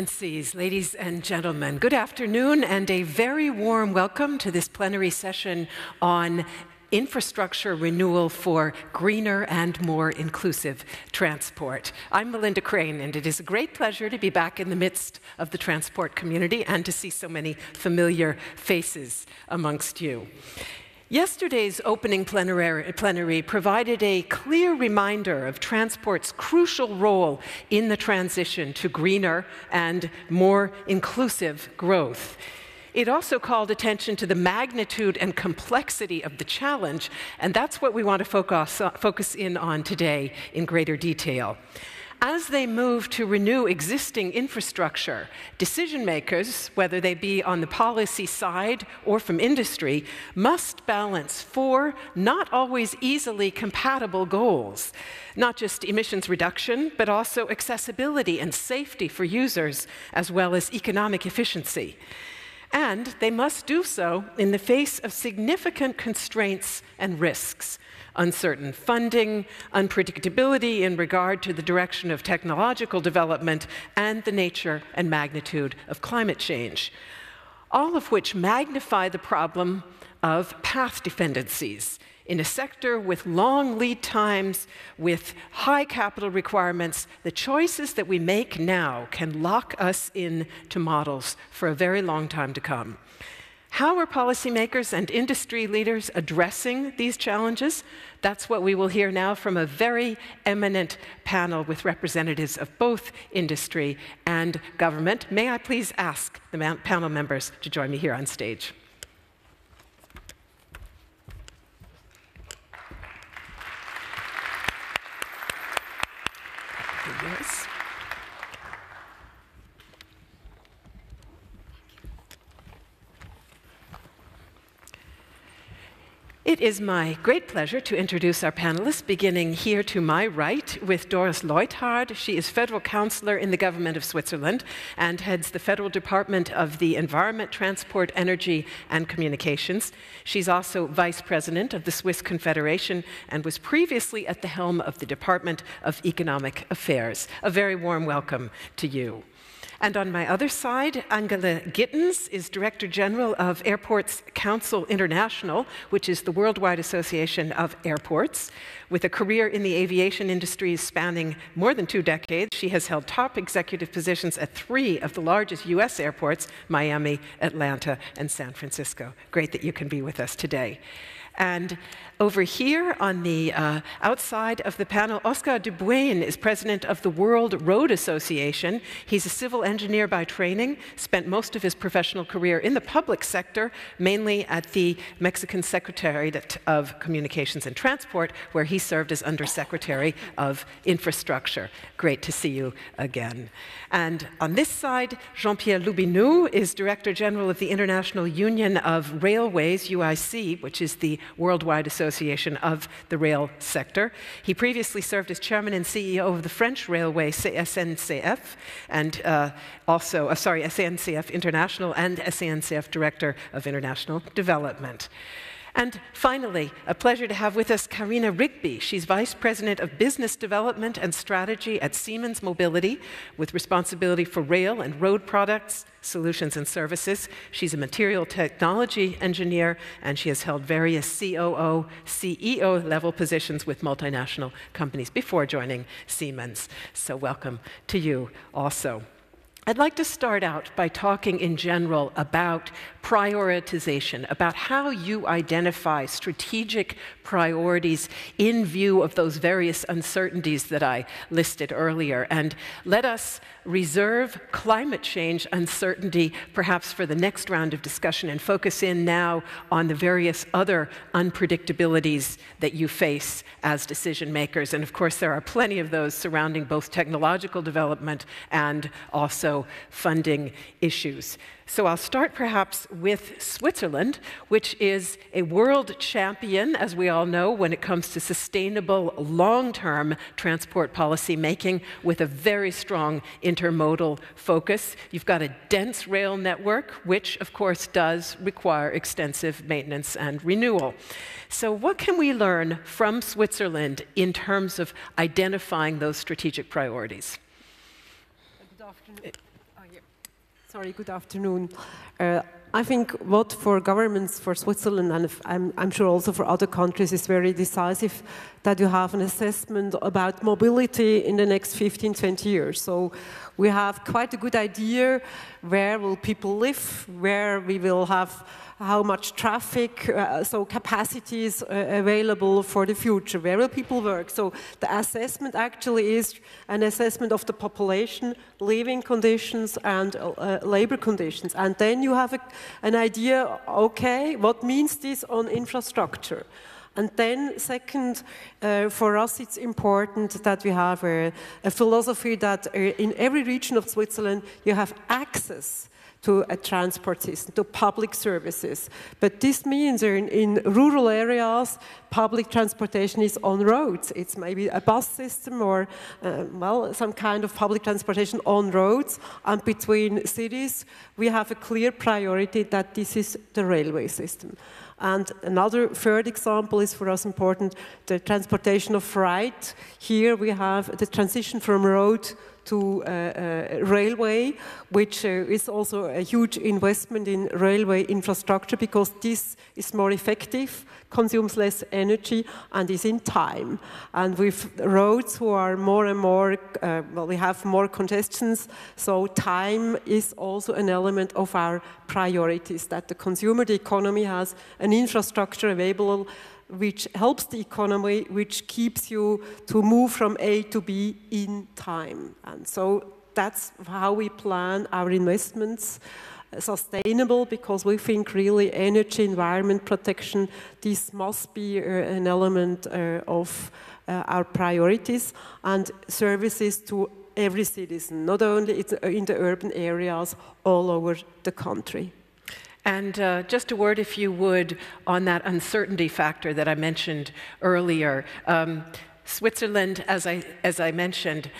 Excellencies, ladies and gentlemen, good afternoon and a very warm welcome to this plenary session on infrastructure renewal for greener and more inclusive transport. I'm Melinda Crane, and it is a great pleasure to be back in the midst of the transport community and to see so many familiar faces amongst you. Yesterday's opening plenary, plenary, provided a clear reminder of transport's crucial role in the transition to greener and more inclusive growth. It also called attention to the magnitude and complexity of the challenge, and that's what we want to focus, focus in on today in greater detail. As they move to renew existing infrastructure, decision makers, whether they be on the policy side or from industry, must balance four not always easily compatible goals. Not just emissions reduction, but also accessibility and safety for users, as well as economic efficiency. And they must do so in the face of significant constraints and risks uncertain funding, unpredictability in regard to the direction of technological development, and the nature and magnitude of climate change, all of which magnify the problem of path dependencies in a sector with long lead times, with high capital requirements, the choices that we make now can lock us in to models for a very long time to come. How are policymakers and industry leaders addressing these challenges? That's what we will hear now from a very eminent panel with representatives of both industry and government. May I please ask the panel members to join me here on stage? Yes. It is my great pleasure to introduce our panelists, beginning here to my right with Doris Leuthard. She is federal counselor in the government of Switzerland and heads the Federal Department of the Environment, Transport, Energy, and Communications. She's also vice president of the Swiss Confederation and was previously at the helm of the Department of Economic Affairs. A very warm welcome to you. And on my other side, Angela Gittens is Director General of Airports Council International, which is the worldwide association of airports. With a career in the aviation industry spanning more than two decades, she has held top executive positions at three of the largest U.S. airports Miami, Atlanta, and San Francisco. Great that you can be with us today. And over here on the uh, outside of the panel, Oscar de Buen is president of the World Road Association. He's a civil engineer by training, spent most of his professional career in the public sector, mainly at the Mexican Secretariat of Communications and Transport, where he served as Undersecretary of Infrastructure. Great to see you again. And on this side, Jean Pierre Loubinoux is Director General of the International Union of Railways, UIC, which is the worldwide association of the rail sector. He previously served as chairman and CEO of the French railway SNCF and uh, also, uh, sorry, SNCF International and SNCF Director of International Development. And finally, a pleasure to have with us Karina Rigby. She's Vice President of Business Development and Strategy at Siemens Mobility, with responsibility for rail and road products, solutions, and services. She's a material technology engineer, and she has held various COO, CEO level positions with multinational companies before joining Siemens. So, welcome to you also. I'd like to start out by talking in general about prioritization, about how you identify strategic priorities in view of those various uncertainties that I listed earlier. And let us reserve climate change uncertainty perhaps for the next round of discussion and focus in now on the various other unpredictabilities that you face as decision makers. And of course, there are plenty of those surrounding both technological development and also funding issues. So I'll start perhaps with Switzerland, which is a world champion, as we all know, when it comes to sustainable long term transport policy making with a very strong intermodal focus. You've got a dense rail network, which of course does require extensive maintenance and renewal. So, what can we learn from Switzerland in terms of identifying those strategic priorities? afternoon. Sorry, good afternoon. Uh, I think what for governments, for Switzerland, and I'm, I'm, sure also for other countries, is very decisive that you have an assessment about mobility in the next 15, 20 years. So we have quite a good idea where will people live, where we will have how much traffic, uh, so capacities uh, available for the future, where will people work? So the assessment actually is an assessment of the population, living conditions and uh, labor conditions. And then you have a, an idea, okay, what means this on infrastructure? And then, second, uh, for us it's important that we have a, a philosophy that uh, in every region of Switzerland you have access to a transport system, to public services. But this means in, in, rural areas, public transportation is on roads. It's maybe a bus system or, uh, well, some kind of public transportation on roads. And between cities, we have a clear priority that this is the railway system. And another third example is for us important, the transportation of freight. Here we have the transition from road to uh, uh, railway, which uh, is also a huge investment in railway infrastructure because this is more effective, consumes less energy, and is in time. And with roads who are more and more, well, we have more congestions, so time is also an element of our priorities, that the consumer, the economy has an infrastructure available which helps the economy, which keeps you to move from A to B in time. And so that's how we plan our investments uh, sustainable because we think really energy, environment protection, this must be uh, an element uh, of uh, our priorities and services to every citizen, not only in the urban areas all over the country. And uh, just a word, if you would, on that uncertainty factor that I mentioned earlier. Um, Switzerland, as I, as I mentioned,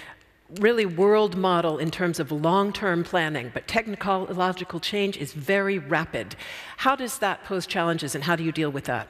really world model in terms of long-term planning, but technological change is very rapid. How does that pose challenges and how do you deal with that?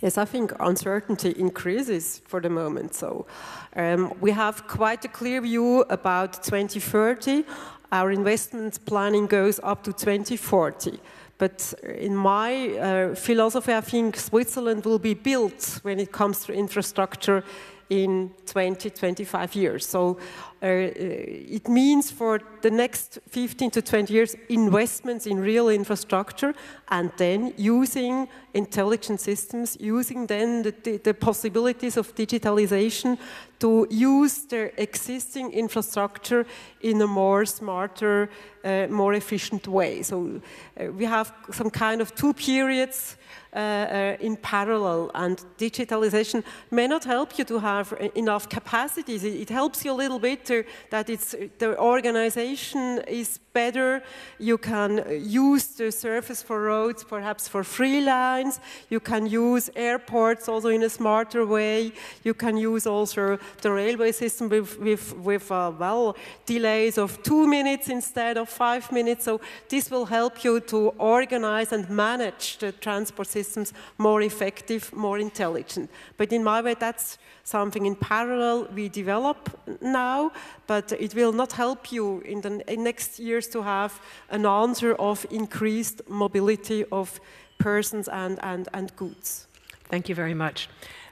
Yes, I think uncertainty increases for the moment. So um, we have quite a clear view about 2030. Our investment planning goes up to 2040. But in my uh, philosophy, I think Switzerland will be built when it comes to infrastructure in 20, 25 years. So it means for the next 15 to 20 years investments in real infrastructure and then using intelligent systems, using then the, the, the possibilities of digitalization to use their existing infrastructure in a more smarter, uh, more efficient way. So uh, we have some kind of two periods uh, uh, in parallel. And digitalization may not help you to have enough capacities. It, it helps you a little bit to, that it's, the organization is better. You can use the surface for roads perhaps for free lines. You can use airports also in a smarter way. You can use also the railway system with, with, with uh, well, delays of two minutes instead of five minutes. So this will help you to organize and manage the transport systems more effective, more intelligent. But in my way, that's something in parallel we develop now, but it will not help you in the next years to have an answer of increased mobility of persons and, and, and goods. Thank you very much.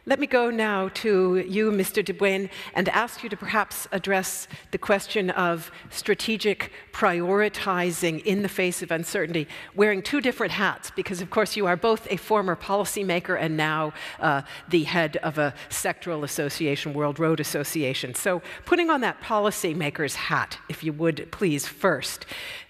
Let me go now to you, Mr. De Debouin, and ask you to perhaps address the question of strategic prioritizing in the face of uncertainty, wearing two different hats, because of course you are both a former policymaker and now uh, the head of a sectoral association, World Road Association. So putting on that policymaker's hat, if you would please first,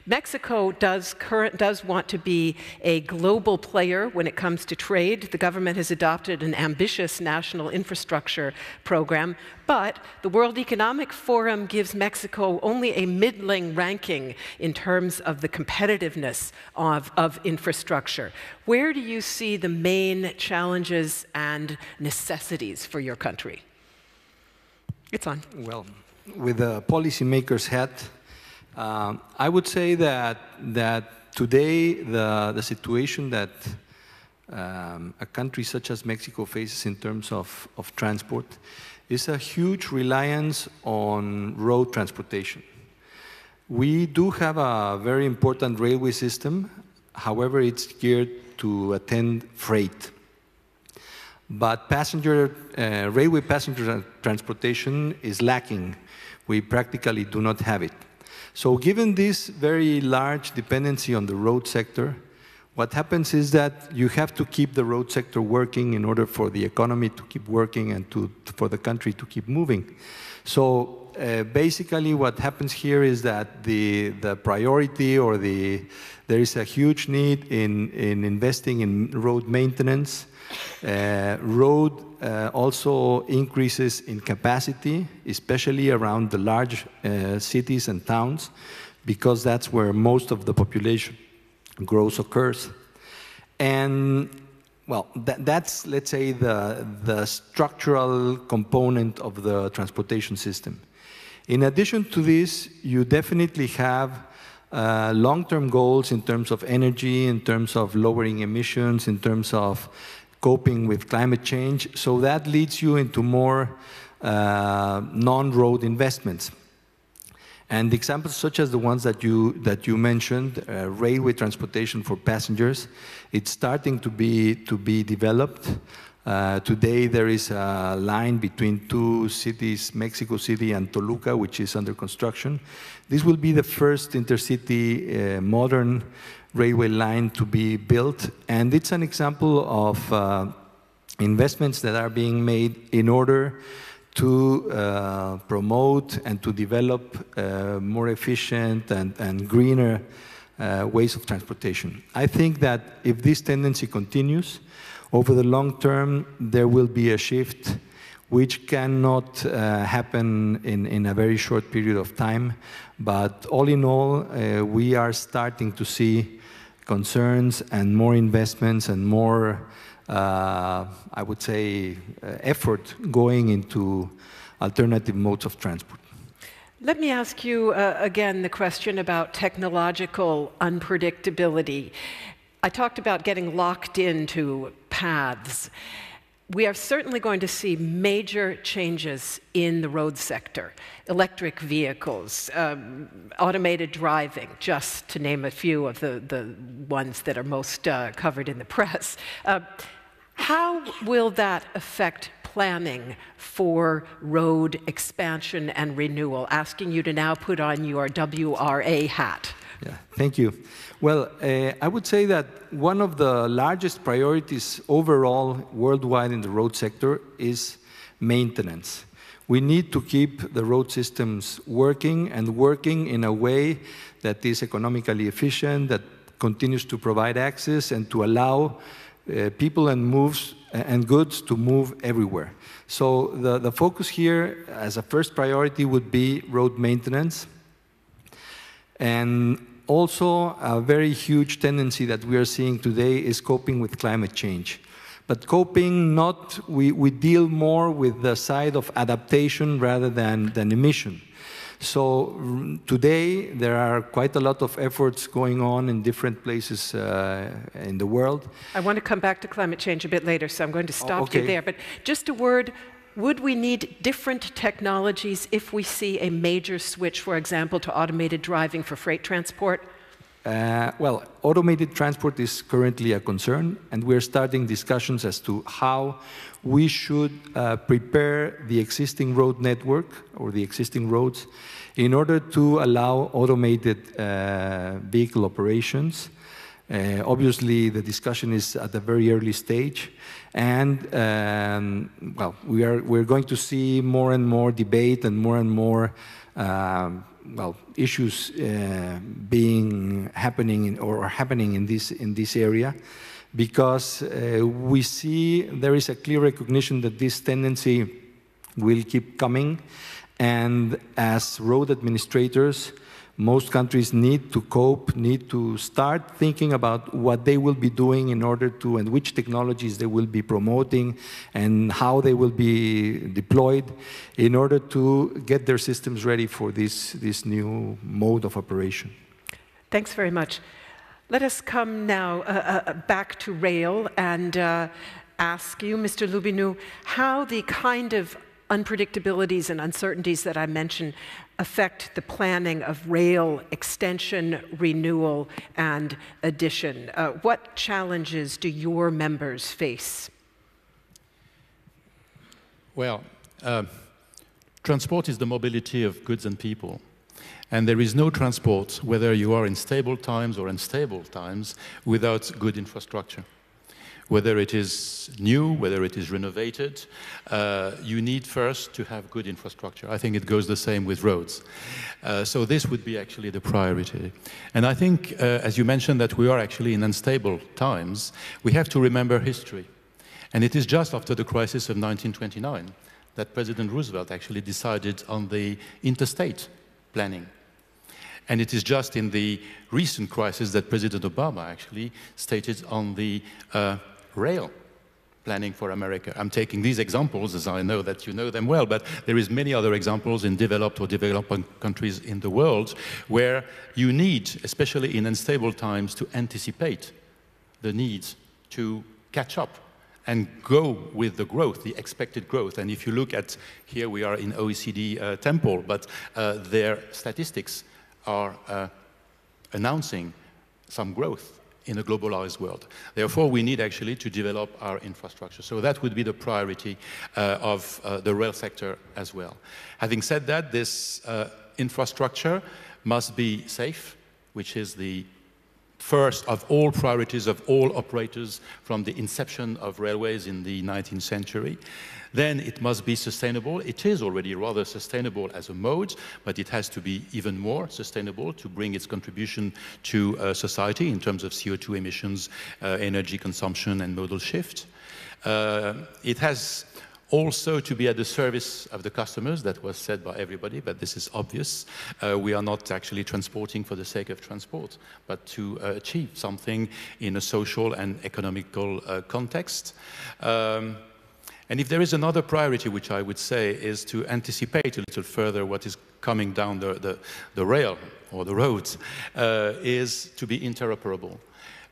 Mexico does, current, does want to be a global player when it comes to trade. The government has adopted an ambitious national infrastructure program, but the World Economic Forum gives Mexico only a middling ranking in terms of the competitiveness of, of infrastructure. Where do you see the main challenges and necessities for your country? It's on. Well, with a policymaker's hat, um, I would say that, that today the, the situation that um, a country such as Mexico faces in terms of, of transport is a huge reliance on road transportation. We do have a very important railway system. However, it's geared to attend freight. But passenger, uh, railway passenger transportation is lacking. We practically do not have it. So given this very large dependency on the road sector, what happens is that you have to keep the road sector working in order for the economy to keep working and to, for the country to keep moving. So uh, basically what happens here is that the, the priority or the, there is a huge need in, in investing in road maintenance. Uh, road uh, also increases in capacity, especially around the large uh, cities and towns, because that's where most of the population growth occurs. And well, that, that's, let's say, the, the structural component of the transportation system. In addition to this, you definitely have uh, long-term goals in terms of energy, in terms of lowering emissions, in terms of coping with climate change. So that leads you into more uh, non-road investments. And examples such as the ones that you, that you mentioned, uh, railway transportation for passengers, it's starting to be, to be developed. Uh, today there is a line between two cities, Mexico City and Toluca, which is under construction. This will be the first intercity uh, modern railway line to be built, and it's an example of uh, investments that are being made in order to uh, promote and to develop uh, more efficient and, and greener uh, ways of transportation. I think that if this tendency continues, over the long term, there will be a shift which cannot uh, happen in, in a very short period of time. But all in all, uh, we are starting to see concerns and more investments and more, uh, I would say, uh, effort going into alternative modes of transport. Let me ask you uh, again the question about technological unpredictability. I talked about getting locked into paths. We are certainly going to see major changes in the road sector electric vehicles, um, automated driving, just to name a few of the, the ones that are most uh, covered in the press. Uh, how will that affect planning for road expansion and renewal? Asking you to now put on your WRA hat. Yeah, thank you. Well, uh, I would say that one of the largest priorities overall worldwide in the road sector is maintenance. We need to keep the road systems working and working in a way that is economically efficient, that continues to provide access and to allow uh, people and moves and goods to move everywhere. So the, the focus here as a first priority would be road maintenance. And also, a very huge tendency that we are seeing today is coping with climate change. But coping, not, we, we deal more with the side of adaptation rather than, than emission. So today, there are quite a lot of efforts going on in different places uh, in the world. I want to come back to climate change a bit later, so I'm going to stop okay. you there. But just a word would we need different technologies if we see a major switch, for example, to automated driving for freight transport? Uh, well, automated transport is currently a concern, and we're starting discussions as to how we should uh, prepare the existing road network or the existing roads in order to allow automated uh, vehicle operations. Uh, obviously, the discussion is at a very early stage, and um, well, we are we're going to see more and more debate and more and more um, well issues uh, being happening in, or happening in this in this area because uh, we see there is a clear recognition that this tendency will keep coming and as road administrators most countries need to cope, need to start thinking about what they will be doing in order to, and which technologies they will be promoting, and how they will be deployed in order to get their systems ready for this, this new mode of operation. Thanks very much. Let us come now uh, uh, back to rail and uh, ask you, Mr. Loubinoux, how the kind of unpredictabilities and uncertainties that I mentioned affect the planning of rail extension, renewal, and addition? Uh, what challenges do your members face? Well, uh, transport is the mobility of goods and people. And there is no transport, whether you are in stable times or unstable times, without good infrastructure. Whether it is new, whether it is renovated, uh, you need first to have good infrastructure. I think it goes the same with roads. Uh, so this would be actually the priority. And I think, uh, as you mentioned, that we are actually in unstable times, we have to remember history. And it is just after the crisis of 1929 that President Roosevelt actually decided on the interstate planning. And it is just in the recent crisis that President Obama actually stated on the uh, rail planning for America. I'm taking these examples as I know that you know them well, but there is many other examples in developed or developing countries in the world where you need, especially in unstable times, to anticipate the needs to catch up and go with the growth, the expected growth. And if you look at, here we are in OECD uh, temple, but uh, their statistics are uh, announcing some growth in a globalized world. Therefore, we need actually to develop our infrastructure. So that would be the priority uh, of uh, the rail sector as well. Having said that, this uh, infrastructure must be safe, which is the first of all priorities of all operators from the inception of railways in the 19th century. Then it must be sustainable. It is already rather sustainable as a mode, but it has to be even more sustainable to bring its contribution to uh, society in terms of CO2 emissions, uh, energy consumption, and modal shift. Uh, it has also to be at the service of the customers, that was said by everybody, but this is obvious. Uh, we are not actually transporting for the sake of transport, but to uh, achieve something in a social and economical uh, context. Um, and if there is another priority, which I would say is to anticipate a little further what is coming down the, the, the rail or the roads, uh, is to be interoperable.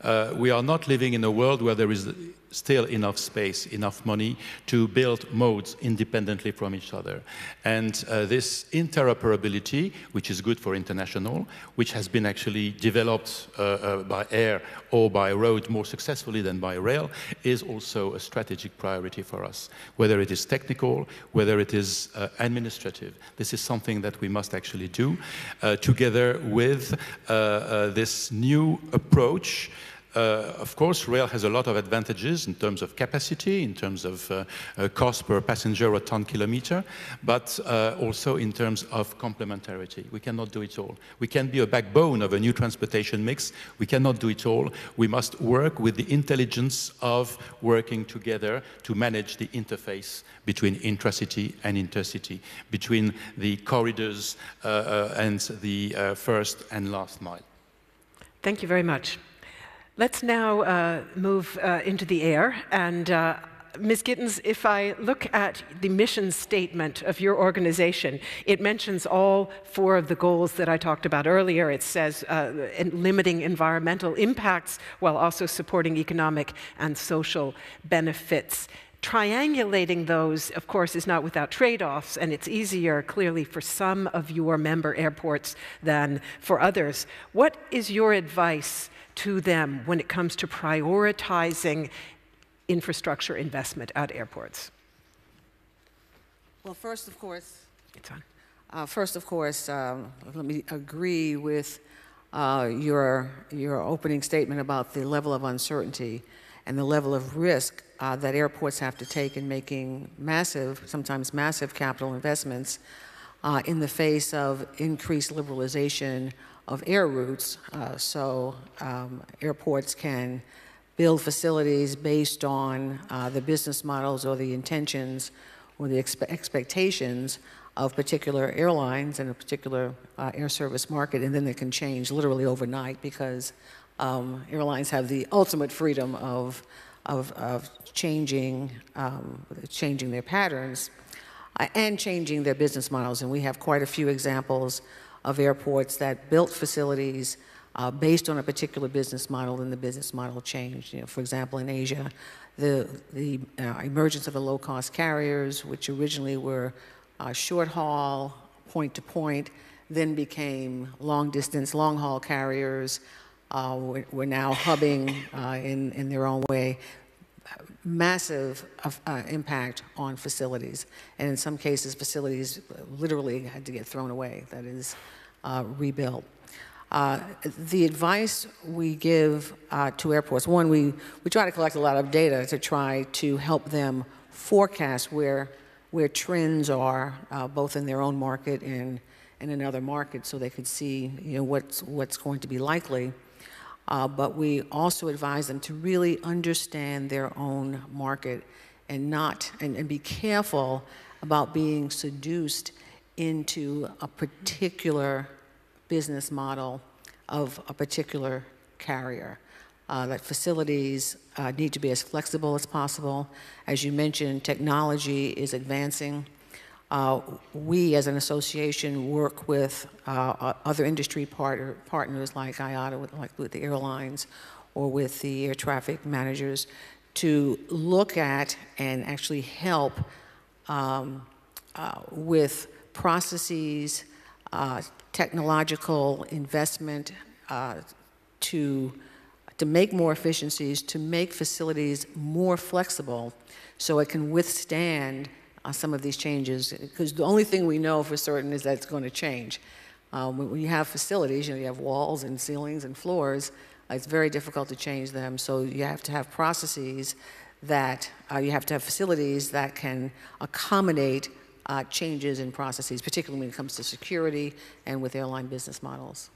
Uh, we are not living in a world where there is still enough space, enough money to build modes independently from each other. And uh, this interoperability, which is good for international, which has been actually developed uh, uh, by air or by road more successfully than by rail, is also a strategic priority for us. Whether it is technical, whether it is uh, administrative, this is something that we must actually do uh, together with uh, this new approach uh, of course, rail has a lot of advantages in terms of capacity, in terms of uh, uh, cost per passenger or ton kilometer, but uh, also in terms of complementarity. We cannot do it all. We can be a backbone of a new transportation mix. We cannot do it all. We must work with the intelligence of working together to manage the interface between intracity and intercity, between the corridors uh, and the first and last mile. Thank you very much. Let's now uh, move uh, into the air. And uh, Ms. Gittens, if I look at the mission statement of your organization, it mentions all four of the goals that I talked about earlier. It says uh, limiting environmental impacts while also supporting economic and social benefits triangulating those, of course, is not without trade offs, and it's easier, clearly, for some of your member airports than for others. What is your advice to them when it comes to prioritizing infrastructure investment at airports? Well, first, of course, it's on. Uh, first, of course, um, let me agree with uh, your your opening statement about the level of uncertainty and the level of risk uh, that airports have to take in making massive, sometimes massive, capital investments uh, in the face of increased liberalization of air routes. Uh, so um, airports can build facilities based on uh, the business models or the intentions or the expe expectations of particular airlines and a particular uh, air service market, and then they can change literally overnight because um, airlines have the ultimate freedom of, of, of changing, um, changing their patterns uh, and changing their business models. And we have quite a few examples of airports that built facilities uh, based on a particular business model, then the business model changed. You know, for example, in Asia, the, the uh, emergence of the low-cost carriers, which originally were uh, short haul, point to point, then became long distance, long haul carriers. Uh, we're, we're, now hubbing uh, in, in their own way. Massive uh, impact on facilities. And in some cases, facilities literally had to get thrown away, that is, uh, rebuilt. Uh, the advice we give uh, to airports, one, we, we try to collect a lot of data to try to help them forecast where, where trends are, uh, both in their own market and, and in other markets, so they could see you know, what's, what's going to be likely. Uh, but we also advise them to really understand their own market and not, and, and be careful about being seduced into a particular business model of a particular carrier. Uh, that facilities uh, need to be as flexible as possible. As you mentioned, technology is advancing. Uh, we, as an association, work with uh, other industry partner, partners like IATA, with, like with the airlines, or with the air traffic managers, to look at and actually help um, uh, with processes, uh, technological investment uh, to, to make more efficiencies, to make facilities more flexible so it can withstand uh, some of these changes. Because the only thing we know for certain is that it's going to change. Um, when you have facilities, you know, you have walls and ceilings and floors, it's very difficult to change them. So you have to have processes that, uh, you have to have facilities that can accommodate uh, changes in processes, particularly when it comes to security and with airline business models.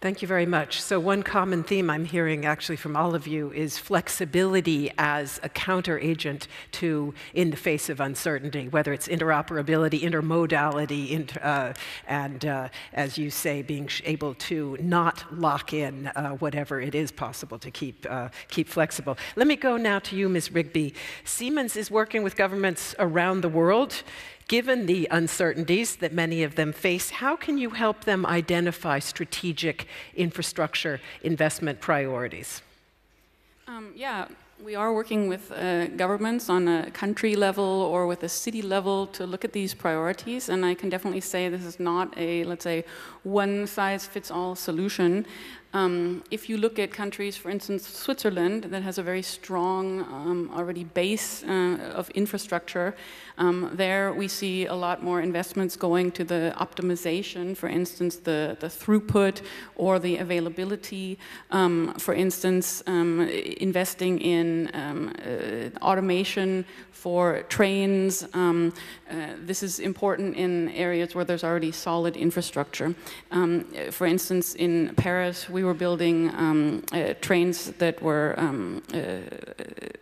Thank you very much. So, one common theme I'm hearing actually from all of you is flexibility as a counter agent to in the face of uncertainty, whether it's interoperability, intermodality, inter, uh, and uh, as you say, being able to not lock in uh, whatever it is possible to keep, uh, keep flexible. Let me go now to you, Ms. Rigby. Siemens is working with governments around the world Given the uncertainties that many of them face, how can you help them identify strategic infrastructure investment priorities? Um, yeah, we are working with uh, governments on a country level or with a city level to look at these priorities. And I can definitely say this is not a, let's say, one size fits all solution. Um, if you look at countries, for instance, Switzerland, that has a very strong um, already base uh, of infrastructure, um, there we see a lot more investments going to the optimization, for instance, the, the throughput or the availability. Um, for instance, um, investing in um, uh, automation for trains. Uh, this is important in areas where there's already solid infrastructure. for instance, in Paris, we were building um, uh, trains that were um, uh,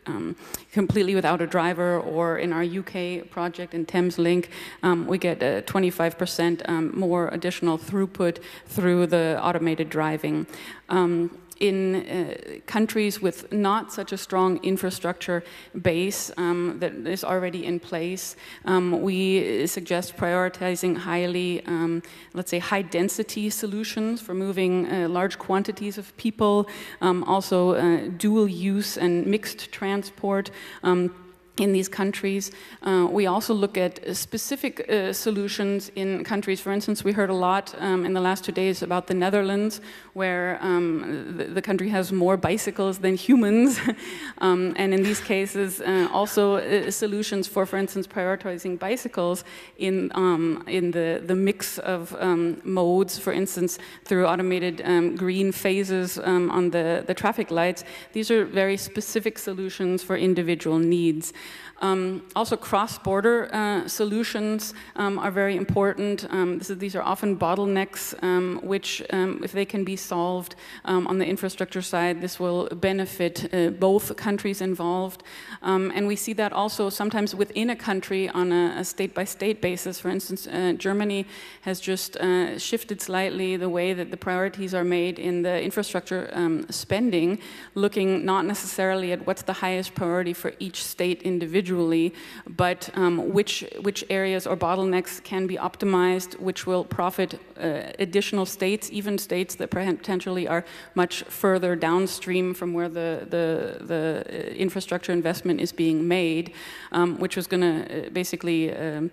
um, completely without a driver, or in our UK project in Thameslink, um, we get 25% um, more additional throughput through the automated driving. Um, in uh, countries with not such a strong infrastructure base um, that is already in place, um, we suggest prioritizing highly, um, let's say, high density solutions for moving uh, large quantities of people, um, also uh, dual use and mixed transport um, in these countries. Uh, we also look at specific uh, solutions in countries. For instance, we heard a lot um, in the last two days about the Netherlands, where um, the, the, country has more bicycles than humans. um, and in these cases, uh, also uh, solutions for, for instance, prioritizing bicycles in, um, in the, the mix of um, modes, for instance, through automated um, green phases on the, the traffic lights. These are very specific solutions for individual needs. Um, also, cross-border uh, solutions um, are very important. Um, is, these are often bottlenecks, um, which, um, if they can be solved on the infrastructure side, this will benefit uh, both countries involved. and we see that also sometimes within a country on a state-by-state -state basis. For instance, uh, Germany has just uh, shifted slightly the way that the priorities are made in the infrastructure spending, looking not necessarily at what's the highest priority for each state in individually, but um, which, which areas or bottlenecks can be optimized, which will profit uh, additional states, even states that potentially are much further downstream from where the, the, the uh, infrastructure investment is being made, um, which was going to uh, basically um,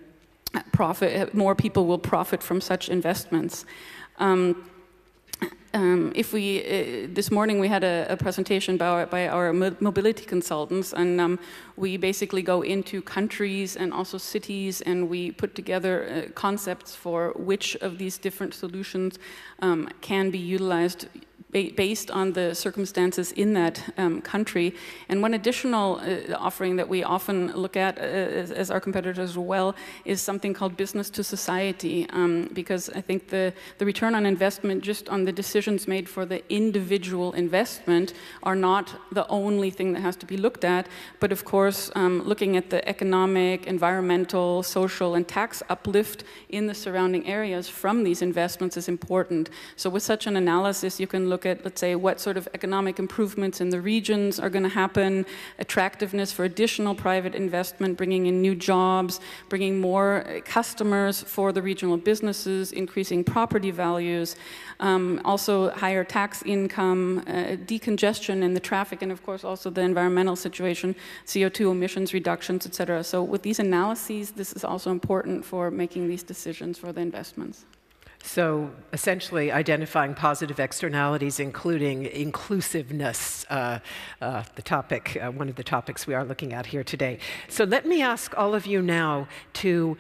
profit, more people will profit from such investments. Um, um, if we, uh, this morning we had a, a presentation by our, by our, mobility consultants, and um, we basically go into countries and also cities, and we put together uh, concepts for which of these different solutions um, can be utilized based on the circumstances in that um, country. And one additional uh, offering that we often look at uh, as, as, our competitors as well is something called business to society, um, because I think the, the return on investment just on the decisions made for the individual investment are not the only thing that has to be looked at, but of course um, looking at the economic, environmental, social and tax uplift in the surrounding areas from these investments is important. So with such an analysis you can look look at, let's say, what sort of economic improvements in the regions are going to happen, attractiveness for additional private investment, bringing in new jobs, bringing more uh, customers for the regional businesses, increasing property values, um, also higher tax income, uh, decongestion in the traffic, and of course also the environmental situation, CO2 emissions reductions, etc. So with these analyses, this is also important for making these decisions for the investments. So essentially identifying positive externalities, including inclusiveness, uh, uh, the topic, uh, one of the topics we are looking at here today. So let me ask all of you now to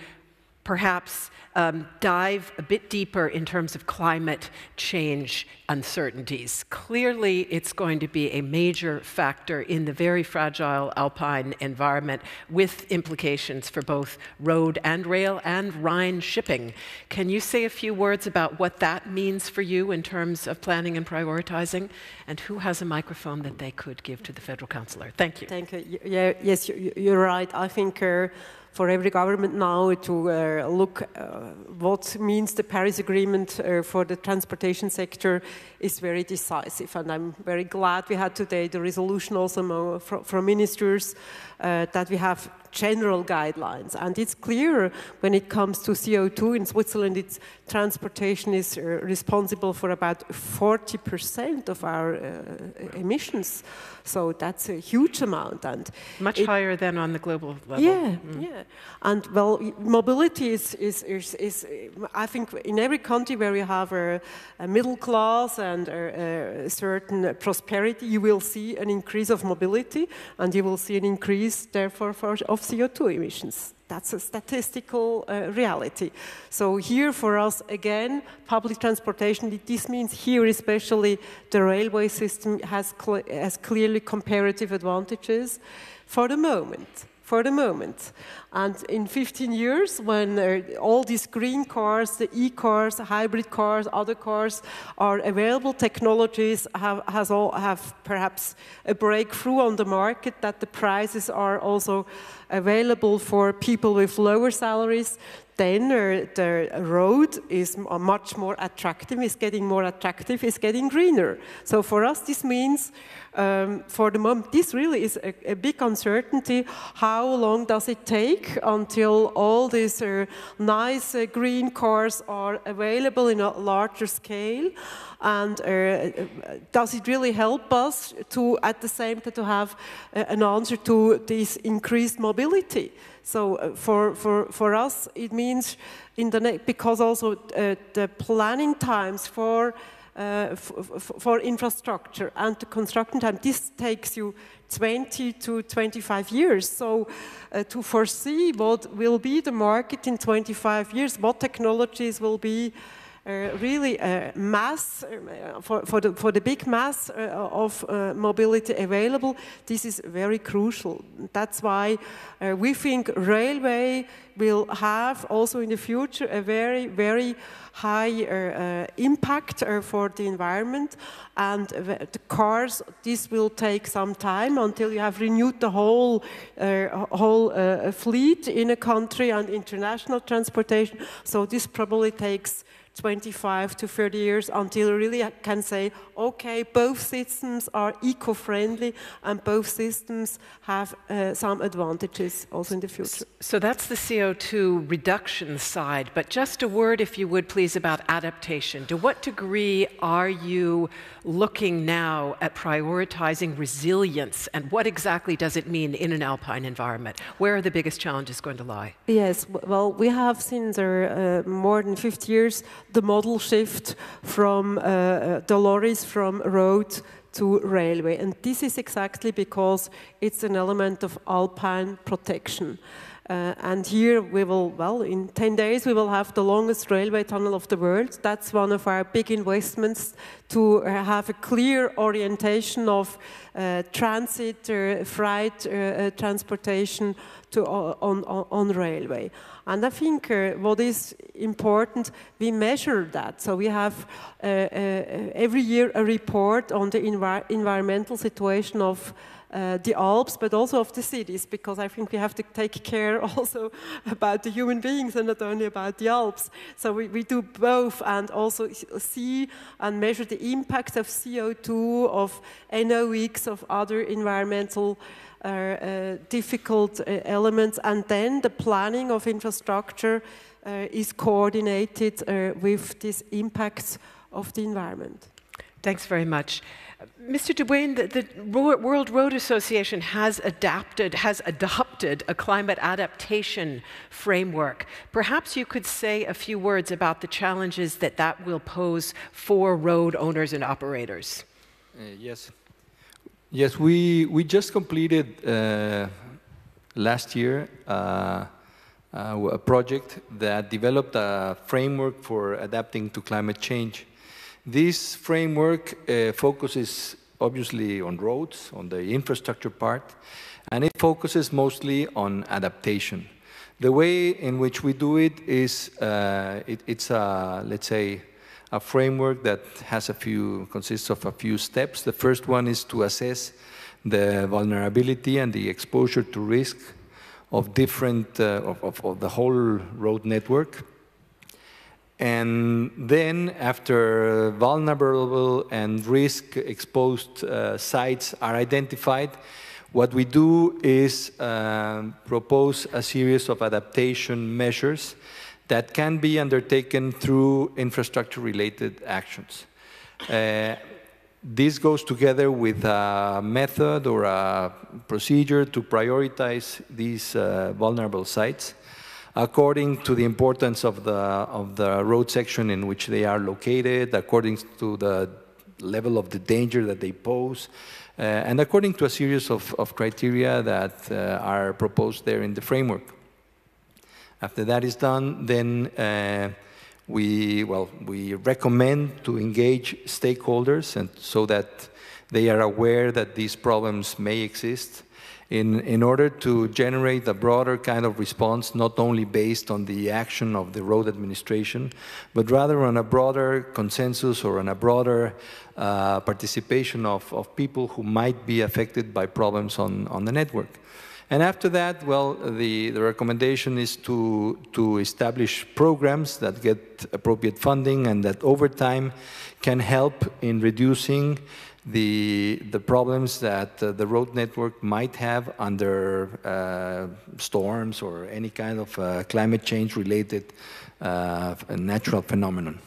perhaps um, dive a bit deeper in terms of climate change uncertainties. Clearly, it's going to be a major factor in the very fragile alpine environment with implications for both road and rail and Rhine shipping. Can you say a few words about what that means for you in terms of planning and prioritizing? And who has a microphone that they could give to the federal councillor? Thank you. Thank you. Yeah, yes, you're right. I think. Uh, for every government now to uh, look uh, what means the Paris Agreement uh, for the transportation sector is very decisive. And I'm very glad we had today the resolution also from, from ministers uh, that we have general guidelines. And it's clear when it comes to CO2 in Switzerland, its transportation is uh, responsible for about 40% of our uh, emissions. So that's a huge amount. and Much it, higher than on the global level. Yeah, mm. yeah. And well, mobility is, is, is, is, I think in every country where you have a, a middle class and a, a certain prosperity, you will see an increase of mobility and you will see an increase, therefore, for, of CO2 emissions. That's a statistical uh, reality. So here for us, again, public transportation, this means here especially the railway system has, cl has clearly comparative advantages for the moment for the moment. And in 15 years, when uh, all these green cars, the e-cars, hybrid cars, other cars are available, technologies have, has all, have perhaps a breakthrough on the market that the prices are also available for people with lower salaries, then uh, the road is much more attractive, is getting more attractive, is getting greener. So for us, this means, um, for the moment, this really is a, a, big uncertainty. How long does it take until all these uh, nice uh, green cars are available in a larger scale? And uh, does it really help us to, at the same time, to have uh, an answer to this increased mobility? So uh, for, for, for us, it means in the because also uh, the planning times for uh, for infrastructure and the construction time, this takes you 20 to 25 years. So uh, to foresee what will be the market in 25 years, what technologies will be uh, really a mass uh, for, for, the, for the big mass uh, of mobility available, this is very crucial. That's why we think railway will have also in the future a very, very high uh, impact uh, for the environment. And the cars, this will take some time until you have renewed the whole, uh, whole fleet in a country and international transportation. So this probably takes 25 to 30 years until really can say, okay, both systems are eco-friendly and both systems have uh, some advantages also in the future. So that's the CO2 reduction side, but just a word, if you would please, about adaptation. To what degree are you looking now at prioritizing resilience and what exactly does it mean in an alpine environment? Where are the biggest challenges going to lie? Yes, well, we have since uh, more than 50 years the modal shift from uh, uh, the lorries from road to railway. And this is exactly because it's an element of alpine protection. Uh, and here we will, well, in 10 days we will have the longest railway tunnel of the world. That's one of our big investments to uh, have a clear orientation of uh, transit, uh, freight uh, uh, transportation to, on, on, on, railway. And I think what is important, we measure that. So we have every year a report on the envi environmental situation of uh, the Alps, but also of the cities, because I think we have to take care also about the human beings and not only about the Alps. So we, we do both and also see and measure the impact of CO2, of NOx, of other environmental uh, uh, difficult uh, elements, and then the planning of infrastructure uh, is coordinated uh, with these impacts of the environment. Thanks very much. Mr. de Buen, the, the, World Road Association has adapted, has adopted a climate adaptation framework. Perhaps you could say a few words about the challenges that that will pose for road owners and operators. Uh, yes. Yes, we, we just completed uh, last year uh, uh a project that developed a framework for adapting to climate change. This framework uh, focuses obviously on roads, on the infrastructure part, and it focuses mostly on adaptation. The way in which we do it is, uh, it, it's a, let's say, a framework that has a few, consists of a few steps. The first one is to assess the vulnerability and the exposure to risk of different, uh, of, of, of the whole road network. And then after vulnerable and risk exposed uh, sites are identified, what we do is uh, propose a series of adaptation measures that can be undertaken through infrastructure related actions. Uh, this goes together with a method or a procedure to prioritize these uh, vulnerable sites according to the importance of the, of the road section in which they are located, according to the level of the danger that they pose, uh, and according to a series of, of criteria that uh, are proposed there in the framework. After that is done, then uh, we, well, we recommend to engage stakeholders and so that they are aware that these problems may exist in, in order to generate a broader kind of response, not only based on the action of the road administration, but rather on a broader consensus or on a broader uh, participation of, of people who might be affected by problems on, on the network. And after that, well, the, the recommendation is to, to establish programs that get appropriate funding and that over time can help in reducing the, the problems that uh, the road network might have under uh, storms or any kind of uh, climate change related uh, natural phenomenon.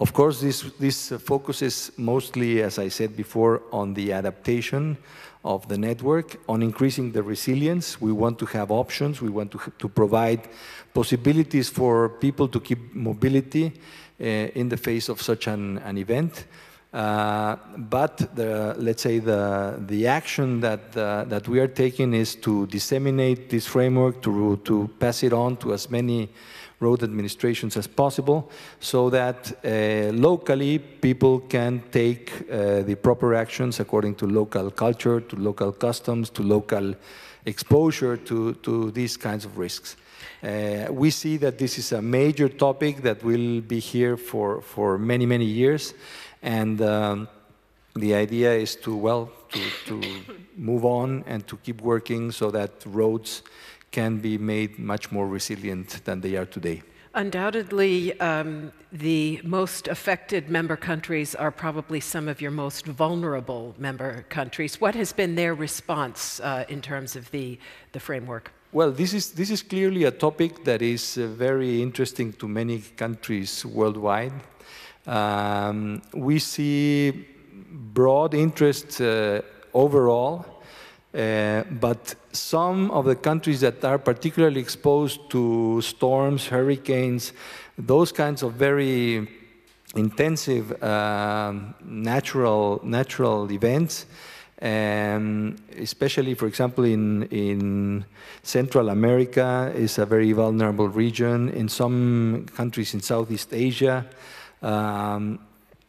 Of course, this, this focuses mostly, as I said before, on the adaptation of the network, on increasing the resilience. We want to have options. We want to, to provide possibilities for people to keep mobility uh, in the face of such an, an event. Uh, but the, let's say the, the action that, uh, that we are taking is to disseminate this framework, to, to pass it on to as many road administrations as possible so that uh, locally people can take uh, the proper actions according to local culture, to local customs, to local exposure to, to these kinds of risks. Uh, we see that this is a major topic that will be here for, for many, many years. And um, the idea is to, well, to, to move on and to keep working so that roads can be made much more resilient than they are today. Undoubtedly, um, the most affected member countries are probably some of your most vulnerable member countries. What has been their response uh, in terms of the, the framework? Well, this is, this is clearly a topic that is uh, very interesting to many countries worldwide. Um, we see broad interest uh, overall, uh, but some of the countries that are particularly exposed to storms, hurricanes, those kinds of very intensive uh, natural, natural events, um, especially, for example, in, in Central America is a very vulnerable region. In some countries in Southeast Asia, um,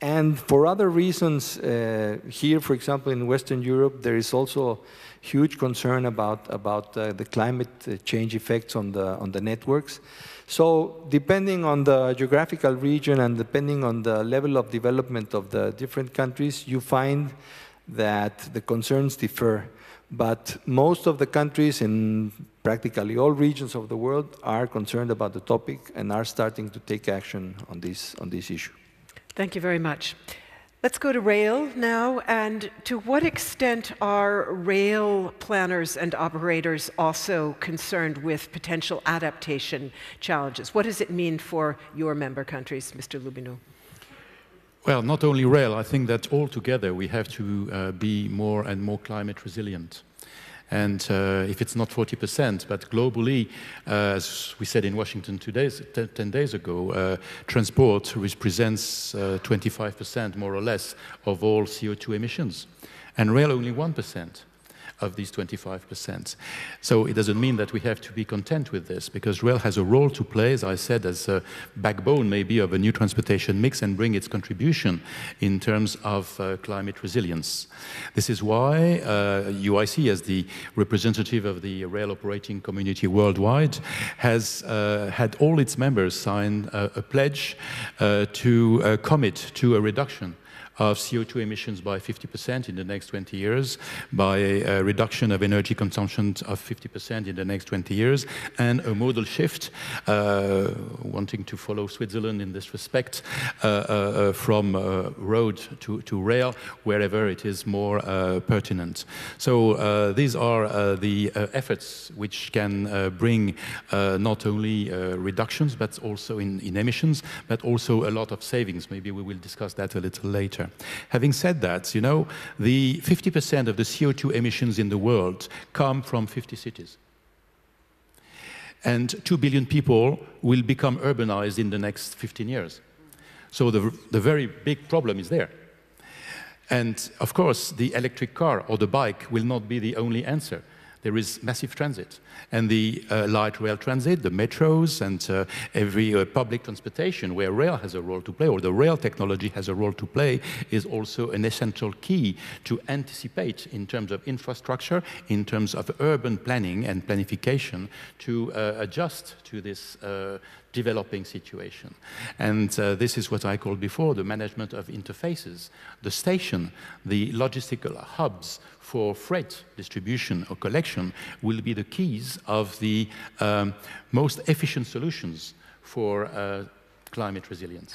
and for other reasons, uh, here, for example, in Western Europe, there is also huge concern about, about uh, the climate uh, change effects on the, on the networks. So depending on the geographical region and depending on the level of development of the different countries, you find that the concerns differ. But most of the countries in practically all regions of the world are concerned about the topic and are starting to take action on this, on this issue. Thank you very much. Let's go to rail now. And to what extent are rail planners and operators also concerned with potential adaptation challenges? What does it mean for your member countries, Mr. Loubinoux? Well, not only rail, I think that altogether we have to uh, be more and more climate resilient. And uh, if it's not 40%, but globally, uh, as we said in Washington two days, 10 days ago, uh, transport represents 25% uh, more or less of all CO2 emissions, and rail only 1% of these 25%. So it doesn't mean that we have to be content with this because rail has a role to play, as I said, as a backbone maybe of a new transportation mix and bring its contribution in terms of uh, climate resilience. This is why uh, UIC, as the representative of the rail operating community worldwide, has uh, had all its members sign a, a pledge uh, to uh, commit to a reduction of CO2 emissions by 50% in the next 20 years, by a, reduction of energy consumption of 50% in the next 20 years, and a modal shift, uh, wanting to follow Switzerland in this respect, uh, uh, uh from uh, road to, to rail, wherever it is more uh, pertinent. So these are the efforts which can bring not only reductions, but also in, in emissions, but also a lot of savings. Maybe we will discuss that a little later. Having said that, you know, the 50% of the CO2 emissions in the world come from 50 cities. And 2 billion people will become urbanized in the next 15 years. So the, the very big problem is there. And of course, the electric car or the bike will not be the only answer there is massive transit. And the uh, light rail transit, the metros, and uh, every uh, public transportation where rail has a role to play, or the rail technology has a role to play, is also an essential key to anticipate in terms of infrastructure, in terms of urban planning and planification to uh, adjust to this uh, developing situation. And uh, this is what I called before the management of interfaces. The station, the logistical hubs for freight distribution or collection will be the keys of the um, most efficient solutions for uh, climate resilience.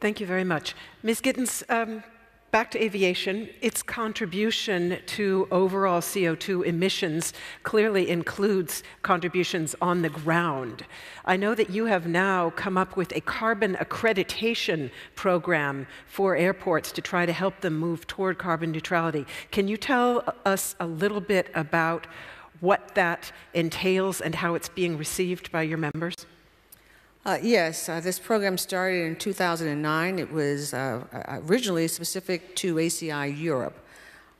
Thank you very much. Ms. Gittens, um, back to aviation, its contribution to overall CO2 emissions clearly includes contributions on the ground. I know that you have now come up with a carbon accreditation program for airports to try to help them move toward carbon neutrality. Can you tell us a little bit about what that entails and how it's being received by your members? Uh, yes, uh, this program started in 2009. It was uh, originally specific to ACI Europe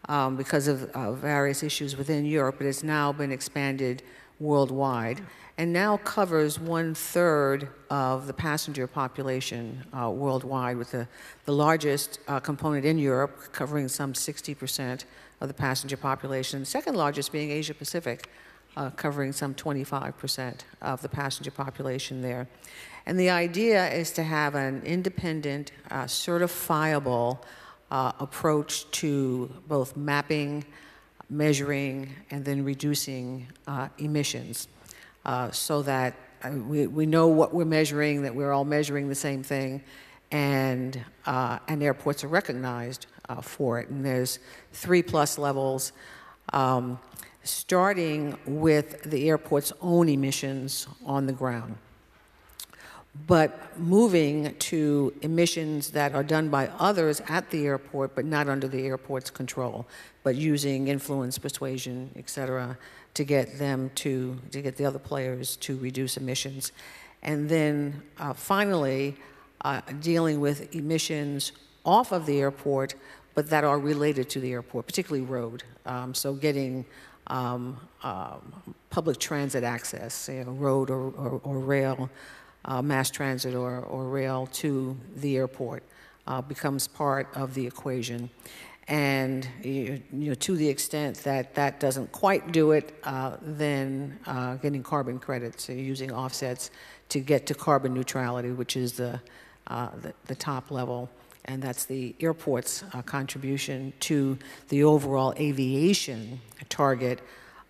um, because of various issues within Europe. It has now been expanded worldwide and now covers one third of the passenger population uh, worldwide, with the, the largest uh, component in Europe covering some 60% of the passenger population, second largest being Asia Pacific uh, covering some 25% of the passenger population there. And the idea is to have an independent, uh, certifiable uh, approach to both mapping, measuring, and then reducing uh, emissions uh, so that we, we know what we're measuring, that we're all measuring the same thing, and, uh, and airports are recognized uh, for it. And there's three plus levels, um, starting with the airport's own emissions on the ground but moving to emissions that are done by others at the airport, but not under the airport's control, but using influence, persuasion, et cetera, to get them to, to get the other players to reduce emissions. And then uh, finally, uh, dealing with emissions off of the airport, but that are related to the airport, particularly road. Um, so getting um, uh, public transit access, road or, or, or rail, uh, mass transit or, or rail to the airport uh, becomes part of the equation. And you, know, to the extent that that doesn't quite do it, uh, then uh, getting carbon credits, so using offsets to get to carbon neutrality, which is the, uh, the, the, top level. And that's the airport's uh, contribution to the overall aviation target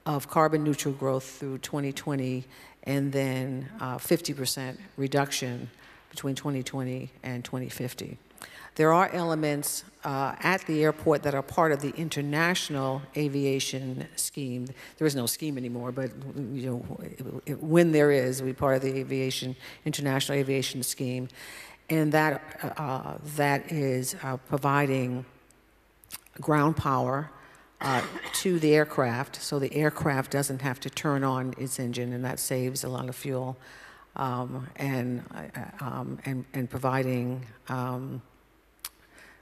of carbon neutral growth through 2020 and then 50% uh, reduction between 2020 and 2050. There are elements uh, at the airport that are part of the international aviation scheme. There is no scheme anymore, but you know, when there is, we part of the aviation international aviation scheme, and that uh, that is uh, providing ground power uh, to the aircraft, so the aircraft doesn't have to turn on its engine, and that saves a lot of fuel, um, and, uh, um, and, and providing. Um,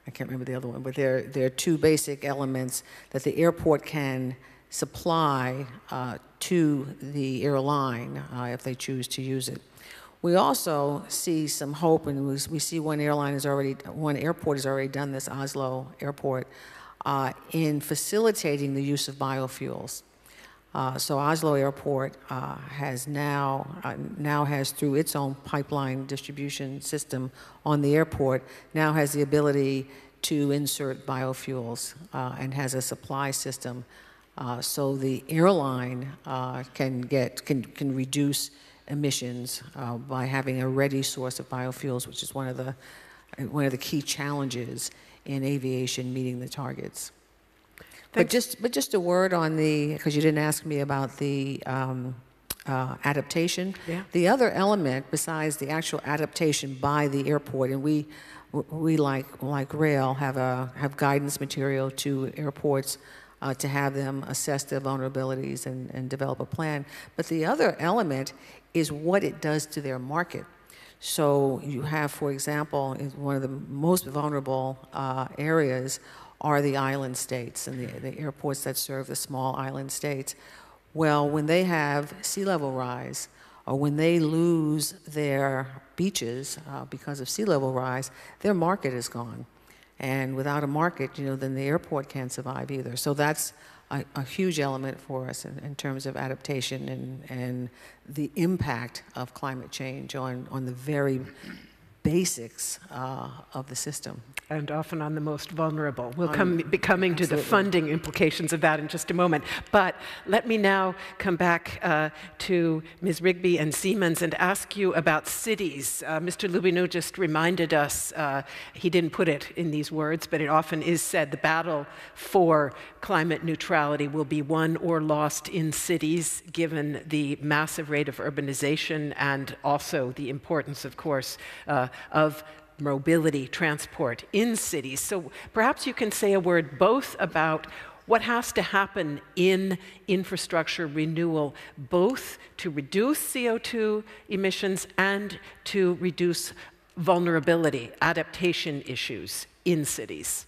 I can't remember the other one, but there, there are two basic elements that the airport can supply uh, to the airline uh, if they choose to use it. We also see some hope, and we, see one airline has already, one airport has already done this, Oslo Airport, uh, in facilitating the use of biofuels. Uh, so Oslo Airport uh, has now uh, now has through its own pipeline distribution system on the airport now has the ability to insert biofuels uh, and has a supply system uh, so the airline can get can can reduce emissions by having a ready source of biofuels, which is one of the one of the key challenges in aviation meeting the targets. But just, but just a word on the, because you didn't ask me about the um, uh, adaptation. Yeah. The other element, besides the actual adaptation by the airport, and we, we like, like rail, have, a, have guidance material to airports uh, to have them assess their vulnerabilities and, and develop a plan. But the other element is what it does to their market. So you have, for example, one of the most vulnerable uh, areas are the island states and the, the airports that serve the small island states. Well, when they have sea level rise, or when they lose their beaches uh, because of sea level rise, their market is gone. And without a market, you know, then the airport can't survive either. So that's a, a huge element for us in, in, terms of adaptation and, and the impact of climate change on, on the very basics uh, of the system and often on the most vulnerable. We'll come, be coming to the funding implications of that in just a moment. But let me now come back uh, to Ms. Rigby and Siemens and ask you about cities. Uh, Mr. Loubinoux just reminded us, uh, he didn't put it in these words, but it often is said the battle for climate neutrality will be won or lost in cities, given the massive rate of urbanization and also the importance, of course, uh, of mobility, transport in cities. So perhaps you can say a word both about what has to happen in infrastructure renewal, both to reduce CO2 emissions and to reduce vulnerability, adaptation issues in cities.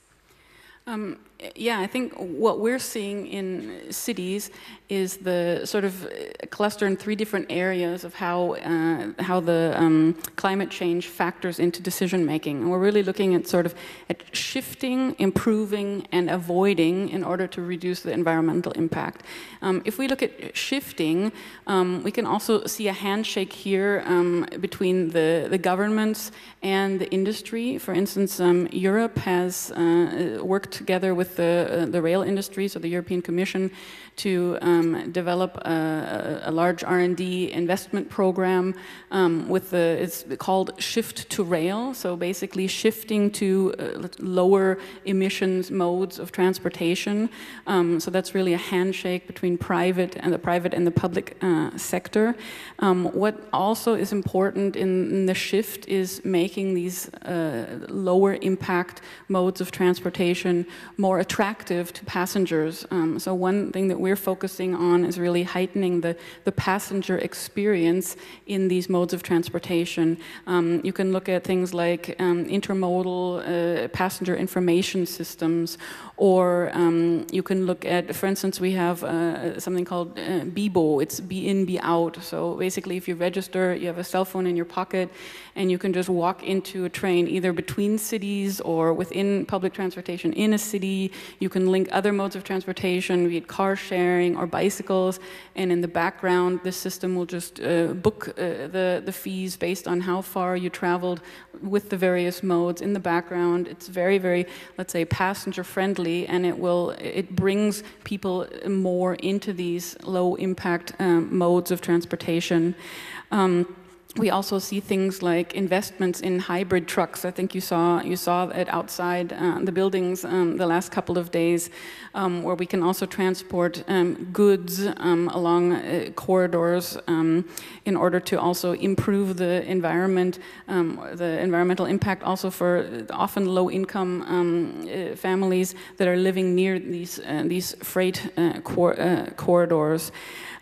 Um, yeah, I think what we're seeing in cities is the sort of uh, cluster in three different areas of how uh, how the um, climate change factors into decision making, and we're really looking at sort of at shifting, improving, and avoiding in order to reduce the environmental impact. Um, if we look at shifting, um, we can also see a handshake here um, between the the governments and the industry. For instance, um, Europe has uh, worked together with with the, uh, the rail industry, so the European Commission, to um, develop a, a, large R&D investment program um, with the, it's called Shift to Rail, so basically shifting to uh, lower emissions modes of transportation. Um, so that's really a handshake between private and the private and the public uh, sector. Um, what also is important in, in, the shift is making these uh, lower impact modes of transportation more attractive to passengers. Um, so one thing that we're focusing on is really heightening the, the passenger experience in these modes of transportation. Um, you can look at things like um, intermodal uh, passenger information systems, or um, you can look at, for instance, we have uh, something called uh, BIBO, it's be in, be out. So basically, if you register, you have a cell phone in your pocket, and you can just walk into a train either between cities or within public transportation in a city. You can link other modes of transportation, be it car sharing or bicycles, and in the background, the system will just uh, book uh, the, the fees based on how far you traveled with the various modes in the background. It's very, very, let's say, passenger friendly, and it will it brings people more into these low impact um, modes of transportation. Um, we also see things like investments in hybrid trucks. I think you saw you saw it outside uh, the buildings um, the last couple of days, um, where we can also transport um, goods um, along uh, corridors um, in order to also improve the environment, um, the environmental impact also for often low-income uh, families that are living near these uh, these freight uh, cor uh, corridors.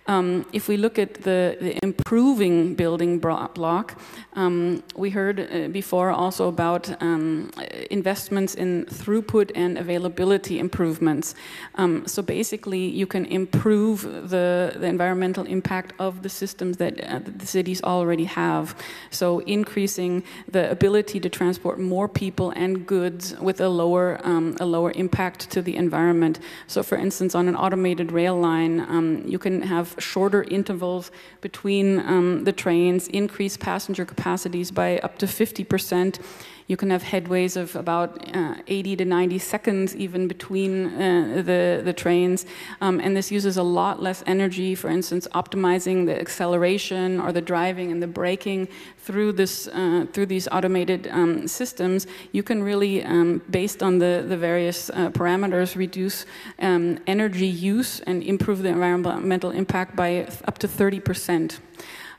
Um, if we look at the, the improving building block, um, we heard uh, before also about um, investments in throughput and availability improvements. Um, so basically, you can improve the, the environmental impact of the systems that uh, the cities already have. So increasing the ability to transport more people and goods with a lower um, a lower impact to the environment. So, for instance, on an automated rail line, um, you can have shorter intervals between um, the trains, increase passenger capacities by up to 50 percent you can have headways of about uh, 80 to 90 seconds even between uh, the, the trains. Um, and this uses a lot less energy, for instance, optimizing the acceleration or the driving and the braking through, this, uh, through these automated um, systems. You can really, um, based on the, the various uh, parameters, reduce um, energy use and improve the environmental impact by up to 30 percent.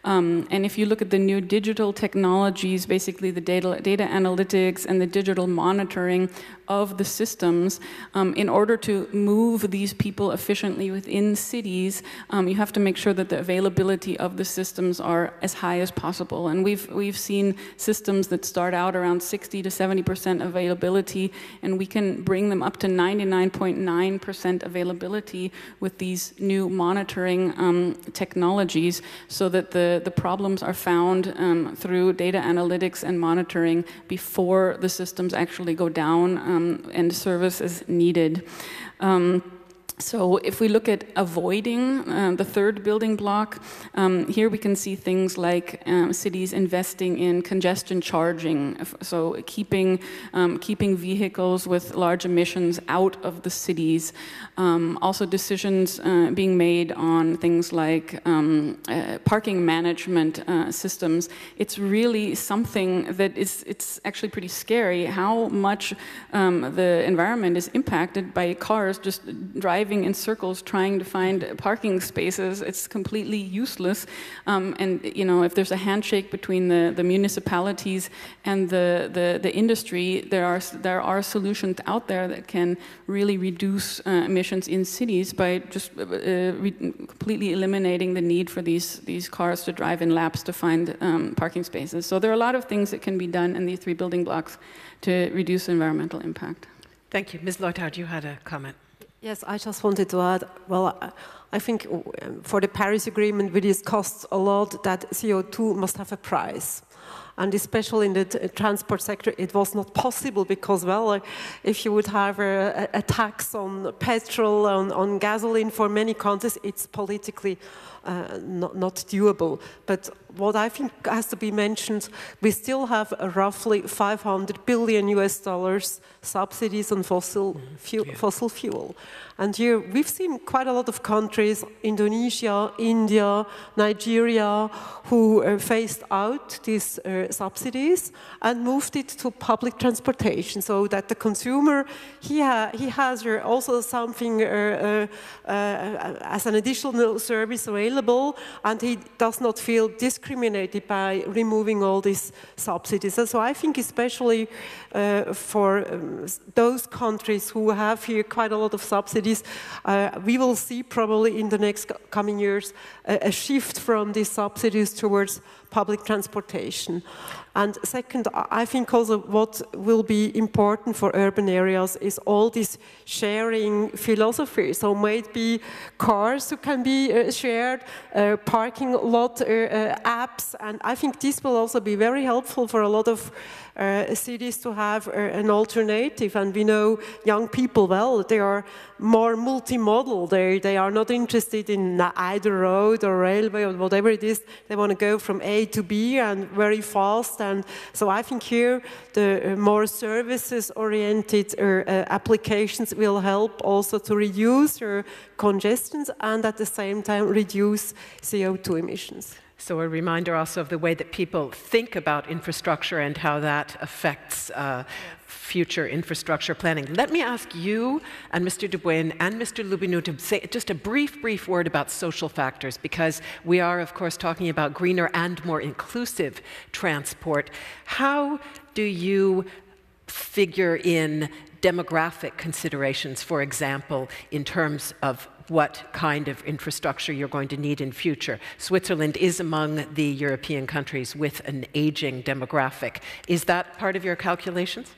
Um, and if you look at the new digital technologies, basically the data, data analytics and the digital monitoring of the systems, um, in order to move these people efficiently within cities, um, you have to make sure that the availability of the systems are as high as possible. And we've, we've seen systems that start out around 60 to 70% availability, and we can bring them up to 99.9% availability with these new monitoring um, technologies so that the, the problems are found um, through data analytics and monitoring before the systems actually go down um, and service is needed. Um, so if we look at avoiding uh, the third building block, um, here we can see things like um, cities investing in congestion charging, so keeping, um, keeping vehicles with large emissions out of the cities. Um, also decisions uh, being made on things like um, uh, parking management uh, systems. It's really something that is, it's actually pretty scary how much um, the environment is impacted by cars just driving in circles trying to find parking spaces. It's completely useless. Um, and you know, if there's a handshake between the, the municipalities and the, the, the industry, there are there are solutions out there that can really reduce uh, emissions in cities by just uh, uh completely eliminating the need for these these cars to drive in laps to find um, parking spaces. So there are a lot of things that can be done in these three building blocks to reduce environmental impact. Thank you. Ms. Leuthard, you had a comment. Yes, I just wanted to add, well, I think for the Paris Agreement, we discussed a lot that CO2 must have a price. And especially in the transport sector, it was not possible because, well, uh, if you would have a, a tax on petrol, on, on, gasoline for many countries, it's politically uh, not, not doable. But what I think has to be mentioned, we still have roughly 500 billion US dollars subsidies on fossil, fuel, yeah. fossil fuel. And here we've seen quite a lot of countries, Indonesia, India, Nigeria, who uh, phased out these uh, subsidies and moved it to public transportation so that the consumer, he, ha he has uh, also something uh, uh, as an additional service available and he does not feel discriminated by removing all these subsidies. And so I think especially for um, those countries who have here quite a lot of subsidies, we will see probably in the next coming years a, a shift from these subsidies towards public transportation. And second, I think also what will be important for urban areas is all this sharing philosophy. So maybe cars can be uh, shared, uh, parking lot uh, uh, apps, and I think this will also be very helpful for a lot of uh, cities to have an alternative. And we know young people well, they are more multimodal. They, they are not interested in either road or railway or whatever it is. They want to go from A to B and very fast. And so I think here the uh, more services-oriented uh, uh, applications will help also to reduce congestions and at the same time reduce CO2 emissions. So, a reminder also of the way that people think about infrastructure and how that affects uh, future infrastructure planning. Let me ask you and Mr. de Buen and Mr. Loubinoux to say just a brief, brief word about social factors because we are, of course, talking about greener and more inclusive transport. How do you figure in demographic considerations, for example, in terms of what kind of infrastructure you're going to need in future. Switzerland is among the European countries with an aging demographic. Is that part of your calculations?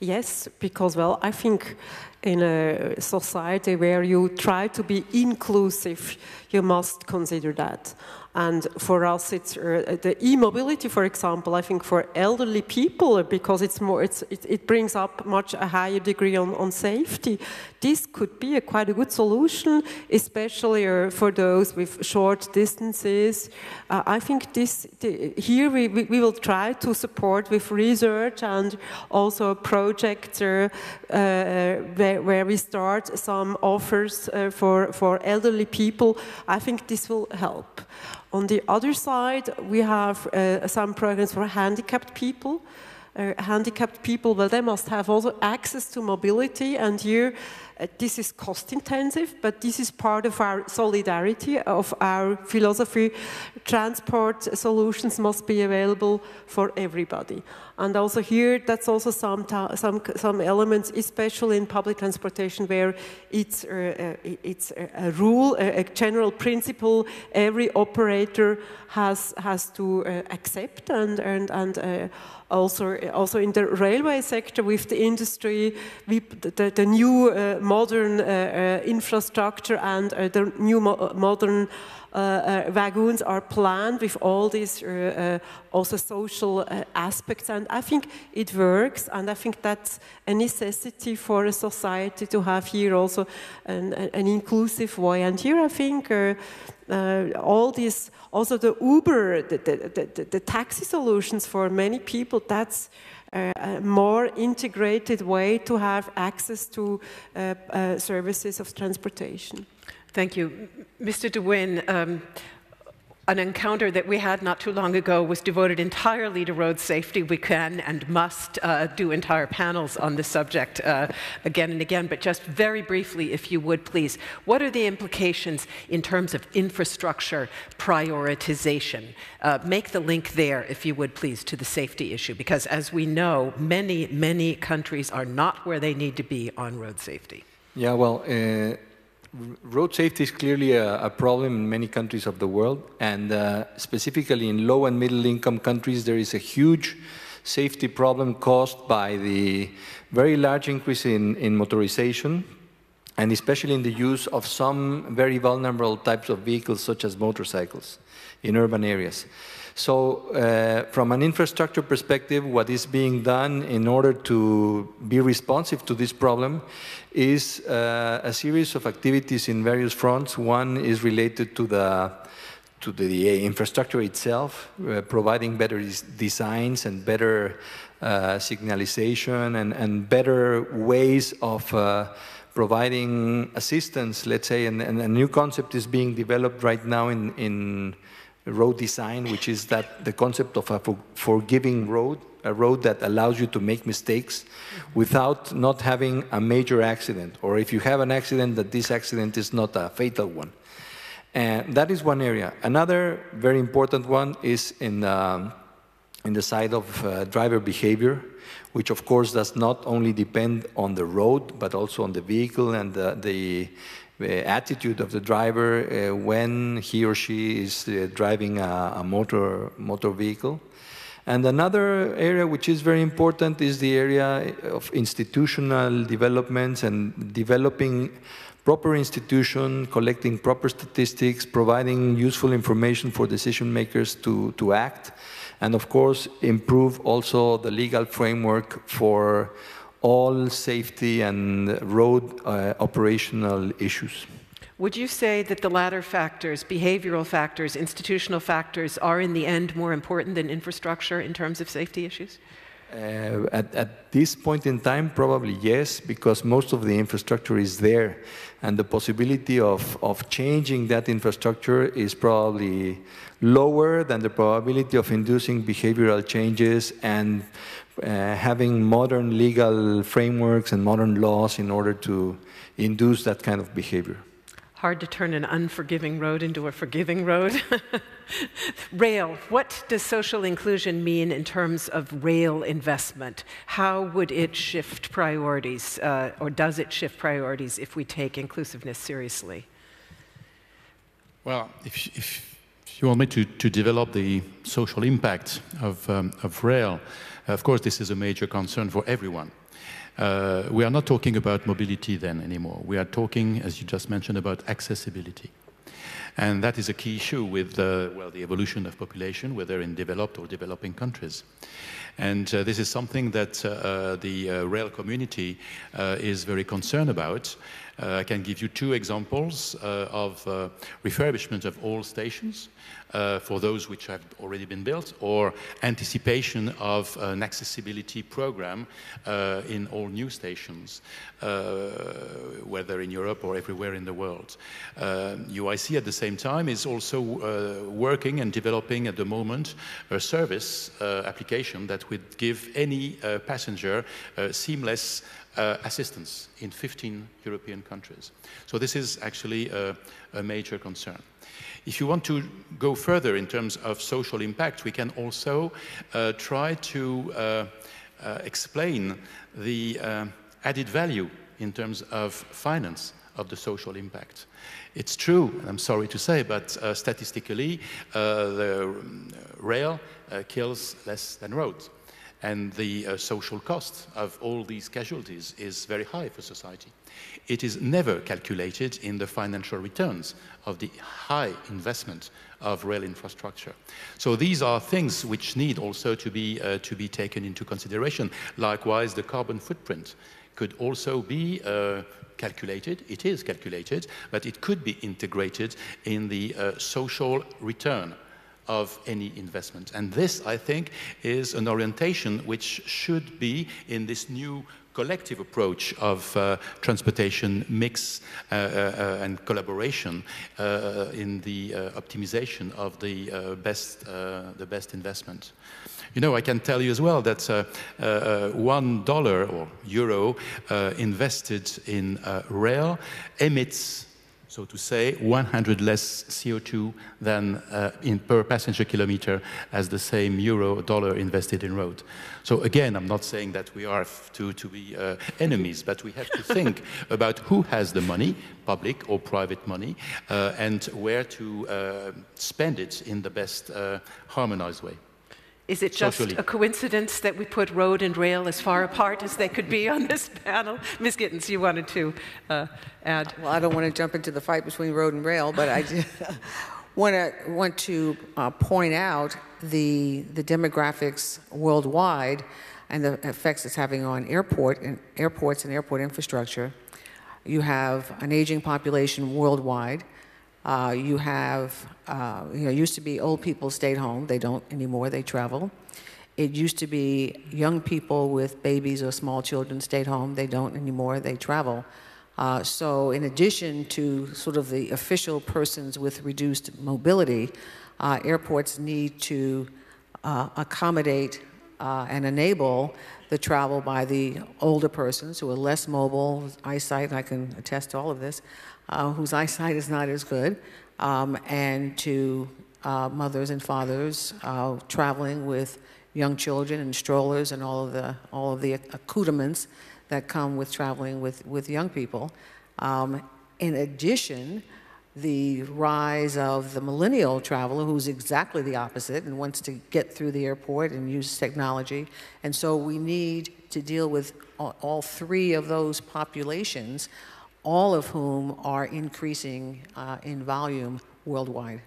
Yes, because, well, I think in a society where you try to be inclusive, you must consider that. And for us, it's uh, the e-mobility, for example, I think for elderly people, because it's more, it's, it, it, brings up much a higher degree on, on safety. This could be a quite a good solution, especially uh, for those with short distances. Uh, I think this, the, here we, we, we, will try to support with research and also projects uh, uh where, where, we start some offers uh, for, for elderly people. I think this will help. On the other side, we have uh, some programs for handicapped people. Handicapped people, well, they must have also access to mobility, and here uh, this is cost intensive, but this is part of our solidarity, of our philosophy. Transport solutions must be available for everybody. And also here, that's also some, some, some elements, especially in public transportation, where it's, uh, uh, it's a rule, a, a, general principle every operator has, has to uh, accept and, and, and uh, also, also in the railway sector with the industry, the, the new uh, modern uh, uh, infrastructure and the new mo modern Uh, uh, wagons are planned with all these uh, also social aspects. And I think it works, and I think that's a necessity for a society to have here also an, an inclusive way. And here I think uh, all these, also the Uber, the, the, the, the, taxi solutions for many people, that's a more integrated way to have access to uh, uh, services of transportation. Thank you. Mr. de Buen, um, an encounter that we had not too long ago was devoted entirely to road safety. We can and must uh, do entire panels on this subject uh, again and again, but just very briefly, if you would please, what are the implications in terms of infrastructure prioritization? Uh, make the link there, if you would please, to the safety issue, because as we know, many, many countries are not where they need to be on road safety. Yeah, well, uh, road safety is clearly a, a, problem in many countries of the world, and uh, specifically in low and middle income countries, there is a huge safety problem caused by the very large increase in, in motorization and especially in the use of some very vulnerable types of vehicles, such as motorcycles, in urban areas. So uh, from an infrastructure perspective, what is being done in order to be responsive to this problem is uh, a series of activities in various fronts. One is related to the to the infrastructure itself, uh, providing better designs and better uh, signalization and, and better ways of uh, providing assistance, let's say, and, and, a new concept is being developed right now in, in road design, which is that the concept of a forgiving road, a road that allows you to make mistakes without not having a major accident, or if you have an accident, that this accident is not a fatal one. And that is one area. Another very important one is in, um, in the side of uh, driver behavior, which of course does not only depend on the road, but also on the vehicle and the, the attitude of the driver uh, when he or she is uh, driving a, a, motor, motor vehicle. And another area which is very important is the area of institutional developments and developing proper institution, collecting proper statistics, providing useful information for decision makers to, to act, and of course improve also the legal framework for all safety and road uh, operational issues. Would you say that the latter factors, behavioral factors, institutional factors, are in the end more important than infrastructure in terms of safety issues? Uh, at, at, this point in time, probably yes, because most of the infrastructure is there. And the possibility of, of changing that infrastructure is probably lower than the probability of inducing behavioral changes and uh, having modern legal frameworks and modern laws in order to induce that kind of behavior. Hard to turn an unforgiving road into a forgiving road. rail, what does social inclusion mean in terms of rail investment? How would it shift priorities, uh, or does it shift priorities if we take inclusiveness seriously? Well, if, if you want me to, to develop the social impact of, um, of rail, of course, this is a major concern for everyone. Uh, we are not talking about mobility then anymore. We are talking, as you just mentioned, about accessibility. And that is a key issue with uh, well, the evolution of population, whether in developed or developing countries. And uh, this is something that uh, uh the uh, rail community is very concerned about. I can give you two examples of refurbishment of old stations uh, for those which have already been built, or anticipation of an accessibility program uh, in all new stations, uh, whether in Europe or everywhere in the world. UIC uh, at the same time is also uh, working and developing at the moment a service uh, application that would give any passenger seamless uh, assistance in 15 European countries. So this is actually a, a, major concern. If you want to go further in terms of social impact, we can also uh, try to uh, uh explain the uh, added value in terms of finance of the social impact. It's true, and I'm sorry to say, but uh, statistically, the rail kills less than roads and the uh, social cost of all these casualties is very high for society. It is never calculated in the financial returns of the high investment of rail infrastructure. So these are things which need also to be, uh, to be taken into consideration. Likewise, the carbon footprint could also be uh, calculated, it is calculated, but it could be integrated in the uh, social return of any investment. And this, I think, is an orientation which should be in this new collective approach of uh, transportation mix uh, uh, uh and collaboration uh, in the uh, optimization of the best the best investment. You know, I can tell you as well that one dollar or euro invested in rail emits so to say, 100 less CO2 than uh, in per passenger kilometer as the same euro dollar invested in road. So again, I'm not saying that we are to, to be uh, enemies, but we have to think about who has the money, public or private money, uh, and where to uh, spend it in the best uh, harmonized way. Is it just socially. a coincidence that we put road and rail as far apart as they could be on this panel? Ms. Gittens, you wanted to uh, add. Well, I don't want to jump into the fight between road and rail, but I do want to want to uh, point out the the demographics worldwide and the effects it's having on airport and airports and airport infrastructure. You have an aging population worldwide. Uh, you have, uh, you know, used to be old people stayed home. They don't anymore. They travel. It used to be young people with babies or small children stayed home. They don't anymore. They travel. Uh, so, in addition to sort of the official persons with reduced mobility, uh, airports need to uh, accommodate uh, and enable the travel by the older persons who are less mobile, eyesight, I can attest to all of this, uh, whose eyesight is not as good, um, and to uh, mothers and fathers uh, traveling with young children and strollers and all of the, all of the accoutrements that come with traveling with, with young people. Um, in addition, the rise of the millennial traveler who's exactly the opposite and wants to get through the airport and use technology. And so we need to deal with all, all three of those populations, all of whom are increasing uh, in volume worldwide.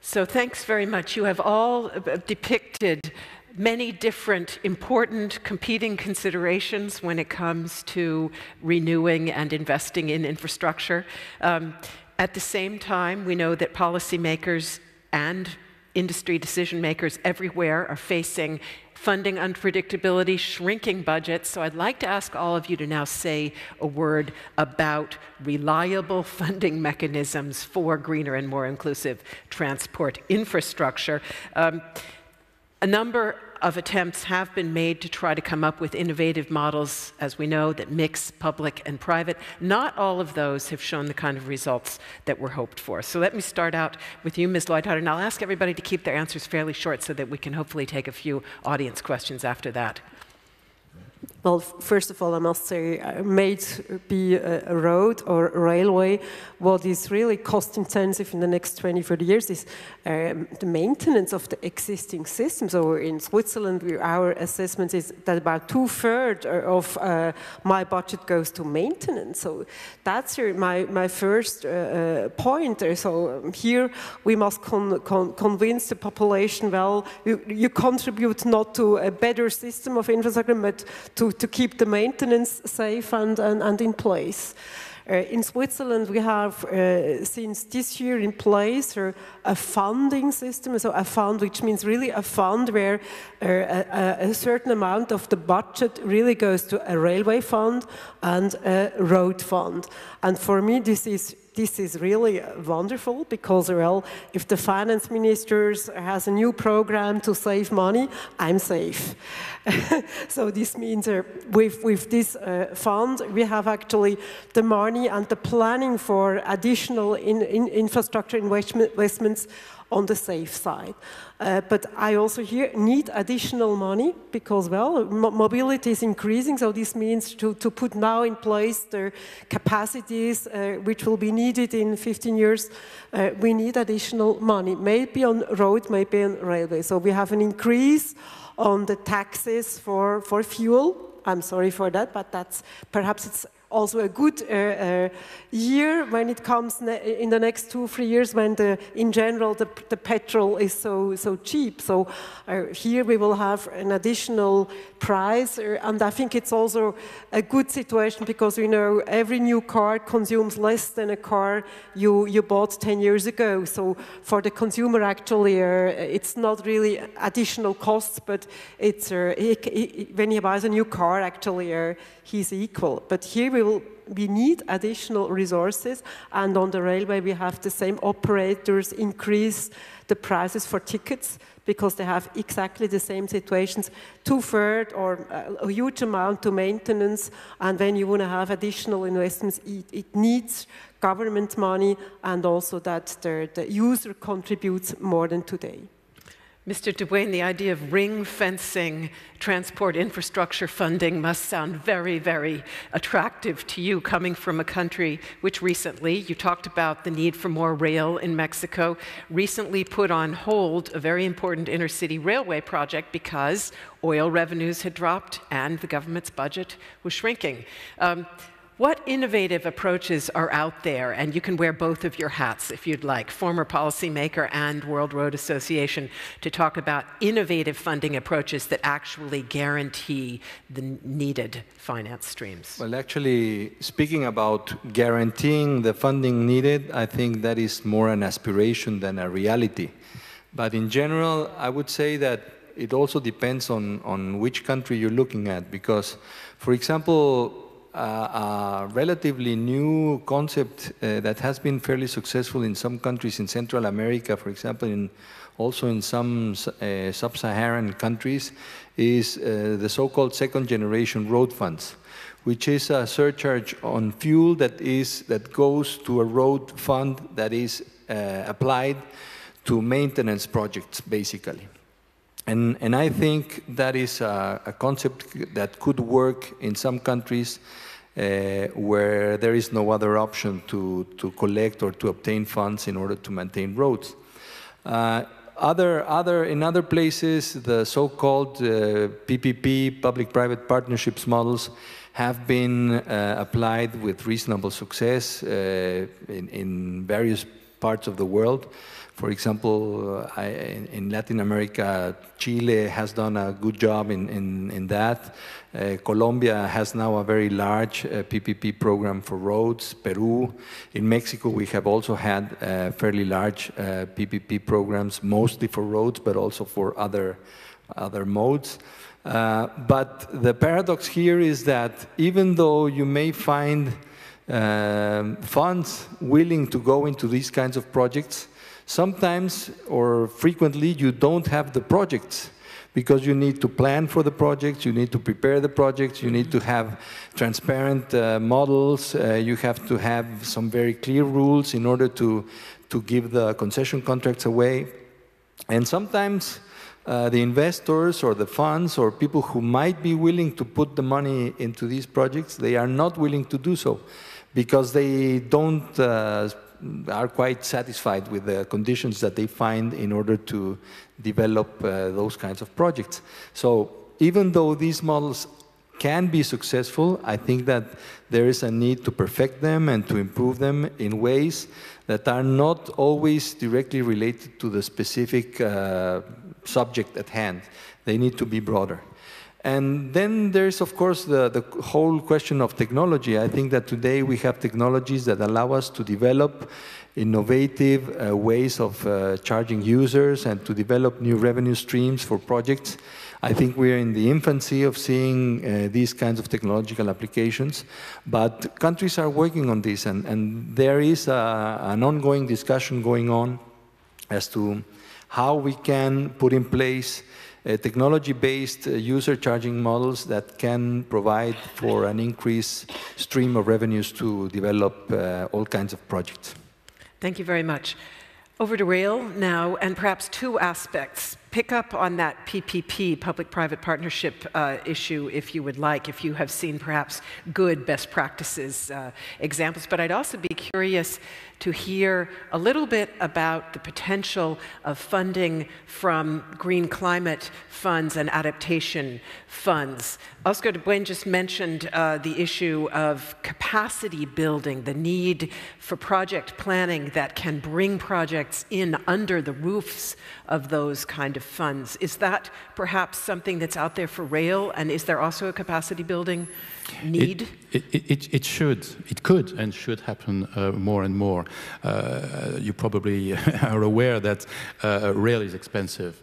So, thanks very much. You have all uh, depicted many different important competing considerations when it comes to renewing and investing in infrastructure. Um, at the same time, we know that policymakers and industry decision makers everywhere are facing funding unpredictability, shrinking budgets. So I'd like to ask all of you to now say a word about reliable funding mechanisms for greener and more inclusive transport infrastructure. Um, a number of attempts have been made to try to come up with innovative models, as we know, that mix public and private. Not all of those have shown the kind of results that were hoped for. So let me start out with you, Ms. Leuthard, and I'll ask everybody to keep their answers fairly short so that we can hopefully take a few audience questions after that. Well, first of all, I must say, uh, may be a, road or a railway, what is really cost intensive in the next 20, 30 years is um, the maintenance of the existing system. So in Switzerland, we, our assessment is that about two thirds of uh, my budget goes to maintenance. So that's my, my first uh, uh point. So um, here we must con con convince the population, well, you, you contribute not to a better system of infrastructure, but to, to keep the maintenance safe and, and, and in place. Uh, in Switzerland, we have uh, since this year in place uh, a funding system, so a fund which means really a fund where uh, a, a, certain amount of the budget really goes to a railway fund and a road fund. And for me, this is this is really wonderful because, well, if the finance minister has a new program to save money, I'm safe. so this means uh, with, with this uh, fund, we have actually the money and the planning for additional in, in infrastructure investments on the safe side. Uh, but I also need additional money because, well, mobility is increasing, so this means to, to put now in place the capacities uh, which will be needed in 15 years, uh, we need additional money, maybe on road, maybe on railway. So we have an increase on the taxes for, for fuel. I'm sorry for that, but that's perhaps it's also a good uh, uh, year when it comes in the next two, three years when the, in general the, the petrol is so, so cheap. So uh, here we will have an additional price uh, and I think it's also a good situation because we know every new car consumes less than a car you, you bought 10 years ago. So for the consumer actually it's not really additional costs but it's he, he, when he buys a new car actually he's equal. But here we will we need additional resources and on the railway we have the same operators increase the prices for tickets because they have exactly the same situations two-thirds or a huge amount to maintenance and when you want to have additional investments it, it needs government money and also that the, the user contributes more than today. Mr. de Buen, the idea of ring fencing transport infrastructure funding must sound very, very attractive to you coming from a country which recently, you talked about the need for more rail in Mexico, recently put on hold a very important intercity railway project because oil revenues had dropped and the government's budget was shrinking. Um, what innovative approaches are out there? And you can wear both of your hats if you'd like, former policymaker and World Road Association, to talk about innovative funding approaches that actually guarantee the needed finance streams. Well, actually, speaking about guaranteeing the funding needed, I think that is more an aspiration than a reality. But in general, I would say that it also depends on, on which country you're looking at, because, for example, a relatively new concept uh, that has been fairly successful in some countries in Central America, for example, in also in some uh, sub-Saharan countries, is uh, the so-called second generation road funds, which is a surcharge on fuel that is that goes to a road fund that is uh, applied to maintenance projects, basically. And, and I think that is a, a concept that could work in some countries uh, where there is no other option to, to collect or to obtain funds in order to maintain roads. Uh, other, other, in other places, the so-called uh, PPP, public-private partnerships models, have been uh, applied with reasonable success uh, in, in various parts of the world. For example, I, in Latin America, Chile has done a good job in, in, in that. Uh, Colombia has now a very large uh, PPP program for roads. Peru, in Mexico, we have also had uh, fairly large PPP uh, programs, mostly for roads, but also for other, other modes. Uh, but the paradox here is that even though you may find um, funds willing to go into these kinds of projects, Sometimes or frequently you don't have the projects because you need to plan for the projects, you need to prepare the projects, you need to have transparent uh, models, uh, you have to have some very clear rules in order to, to give the concession contracts away. And sometimes uh, the investors or the funds or people who might be willing to put the money into these projects, they are not willing to do so because they don't uh, are quite satisfied with the conditions that they find in order to develop uh, those kinds of projects. So even though these models can be successful, I think that there is a need to perfect them and to improve them in ways that are not always directly related to the specific uh, subject at hand. They need to be broader. And then there's, of course, the, the whole question of technology. I think that today we have technologies that allow us to develop innovative uh, ways of uh, charging users and to develop new revenue streams for projects. I think we're in the infancy of seeing uh, these kinds of technological applications, but countries are working on this, and, and there is a, an ongoing discussion going on as to how we can put in place uh, technology-based uh, user charging models that can provide for an increased stream of revenues to develop uh, all kinds of projects. Thank you very much. Over to rail now, and perhaps two aspects pick up on that PPP, public-private partnership uh, issue, if you would like, if you have seen perhaps good best practices uh, examples. But I'd also be curious to hear a little bit about the potential of funding from green climate funds and adaptation funds. Oscar de Buen just mentioned uh, the issue of capacity building, the need for project planning that can bring projects in under the roofs of those kind of funds. Is that perhaps something that's out there for rail? And is there also a capacity building need? It, it, it, it should, it could and should happen uh, more and more. Uh, you probably are aware that uh, rail is expensive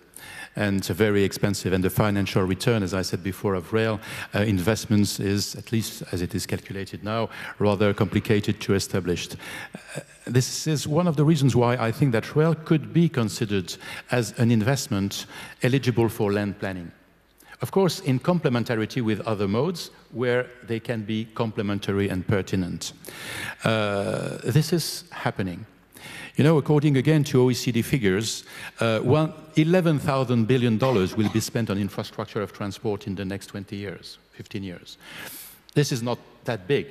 and very expensive. And the financial return, as I said before, of rail uh, investments is, at least as it is calculated now, rather complicated to establish. Uh, this is one of the reasons why I think that rail could be considered as an investment eligible for land planning. Of course, in complementarity with other modes where they can be complementary and pertinent. Uh, this is happening. You know, according again to OECD figures, uh, $11,000 billion will be spent on infrastructure of transport in the next 20 years, 15 years. This is not that big.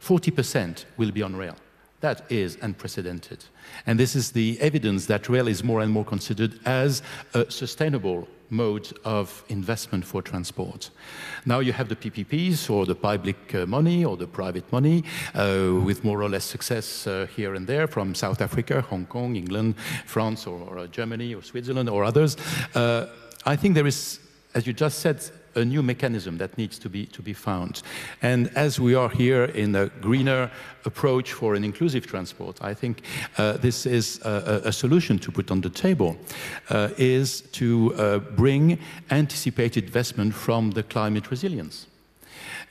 40% will be on rail. That is unprecedented. And this is the evidence that rail is more and more considered as a sustainable mode of investment for transport. Now you have the PPPs or the public uh, money or the private money uh, with more or less success uh, here and there from South Africa, Hong Kong, England, France or, or Germany or Switzerland or others. Uh, I think there is, as you just said, a new mechanism that needs to be, to be found. And as we are here in a greener approach for an inclusive transport, I think uh, this is a, a, solution to put on the table, uh, is to uh, bring anticipated investment from the climate resilience.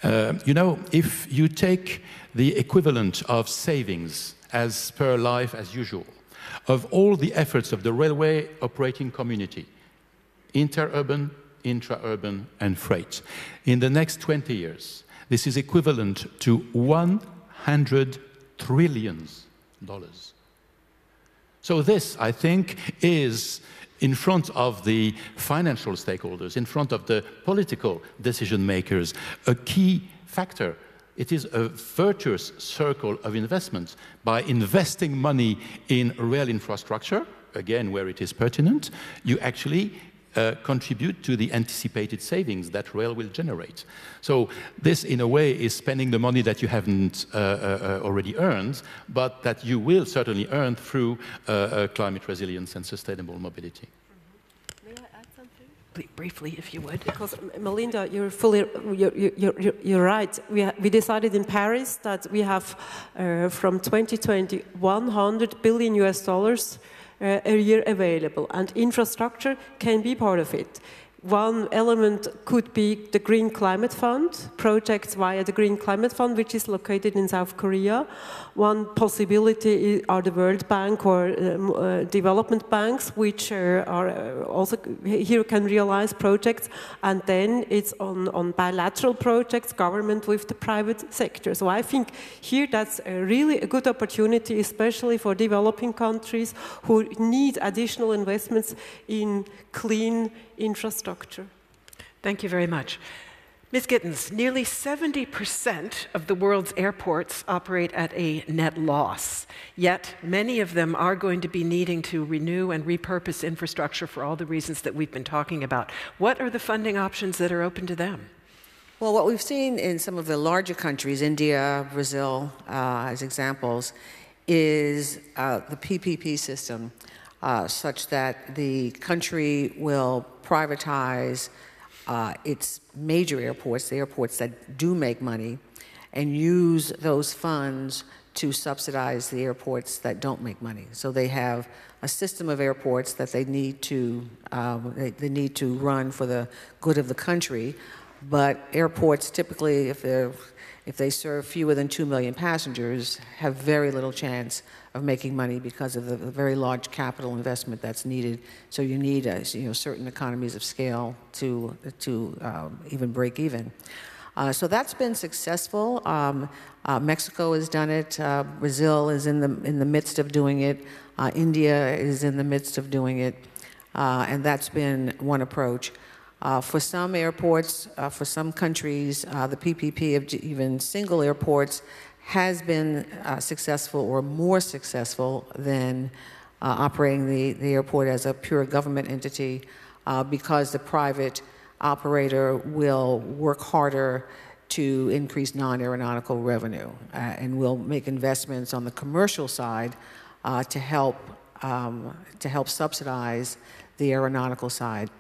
Uh, you know, if you take the equivalent of savings as per life as usual, of all the efforts of the railway operating community, interurban, intra-urban, and freight. In the next 20 years, this is equivalent to 100 trillions dollars. So this, I think, is in front of the financial stakeholders, in front of the political decision makers, a key factor. It is a virtuous circle of investment. By investing money in rail infrastructure, again, where it is pertinent, you actually uh, contribute to the anticipated savings that rail will generate. So this, in a way, is spending the money that you haven't uh, uh, uh already earned, but that you will certainly earn through uh, uh, climate resilience and sustainable mobility. Mm -hmm. May I add something? Briefly, if you would. Because Melinda, you're fully, you're, you're, you're right. We, we decided in Paris that we have from 2020 100 billion US dollars uh, a year available, and infrastructure can be part of it. One element could be the Green Climate Fund, projects via the Green Climate Fund, which is located in South Korea. One possibility are the World Bank or um, uh, development banks, which uh, are uh, also here can realize projects. And then it's on, on bilateral projects, government with the private sector. So I think here that's a really a good opportunity, especially for developing countries who need additional investments in clean infrastructure. Thank you very much. Ms. Gittens, nearly 70% of the world's airports operate at a net loss, yet many of them are going to be needing to renew and repurpose infrastructure for all the reasons that we've been talking about. What are the funding options that are open to them? Well, what we've seen in some of the larger countries, India, Brazil, uh, as examples, is uh, the PPP system, uh, such that the country will privatize uh, its major airports, the airports that do make money, and use those funds to subsidize the airports that don't make money. So they have a system of airports that they need to um, they, they, need to run for the good of the country. But airports typically, if they're if they serve fewer than two million passengers, have very little chance of making money because of the, very large capital investment that's needed. So you need you know, certain economies of scale to, to um, even break even. Uh, so that's been successful. Um, uh, Mexico has done it. Uh, Brazil is in the, in the midst of doing it. Uh, India is in the midst of doing it. Uh, and that's been one approach. Uh, for some airports, for some countries, the PPP of even single airports has been uh, successful or more successful than uh, operating the, the airport as a pure government entity uh, because the private operator will work harder to increase non-aeronautical revenue uh, and will make investments on the commercial side uh, to help um, to help subsidize the aeronautical side.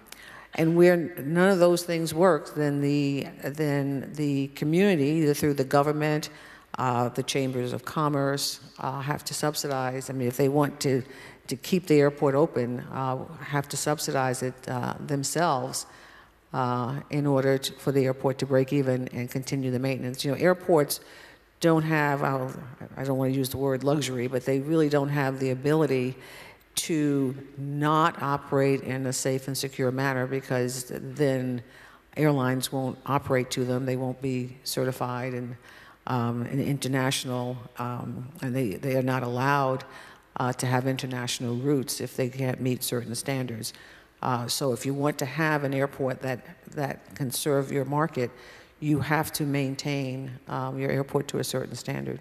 And where none of those things work, then the then the community, either through the government, uh, the chambers of commerce uh, have to subsidize. I mean, if they want to, to keep the airport open, uh, have to subsidize it uh, themselves uh, in order to, for the airport to break even and continue the maintenance. You know, airports don't have, I don't want to use the word luxury, but they really don't have the ability to not operate in a safe and secure manner because then airlines won't operate to them, they won't be certified and um, and international, um, and they, they are not allowed uh, to have international routes if they can't meet certain standards. Uh, so if you want to have an airport that, that can serve your market, you have to maintain um, your airport to a certain standard.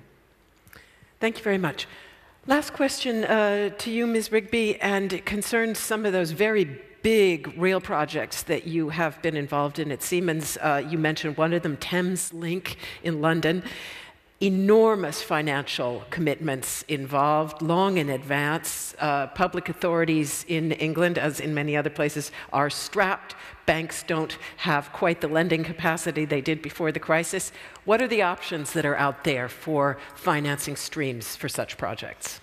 Thank you very much. Last question uh, to you, Ms. Rigby, and it concerns some of those very big rail projects that you have been involved in at Siemens. Uh, you mentioned one of them, Thameslink in London enormous financial commitments involved long in advance. Uh, public authorities in England, as in many other places, are strapped. Banks don't have quite the lending capacity they did before the crisis. What are the options that are out there for financing streams for such projects?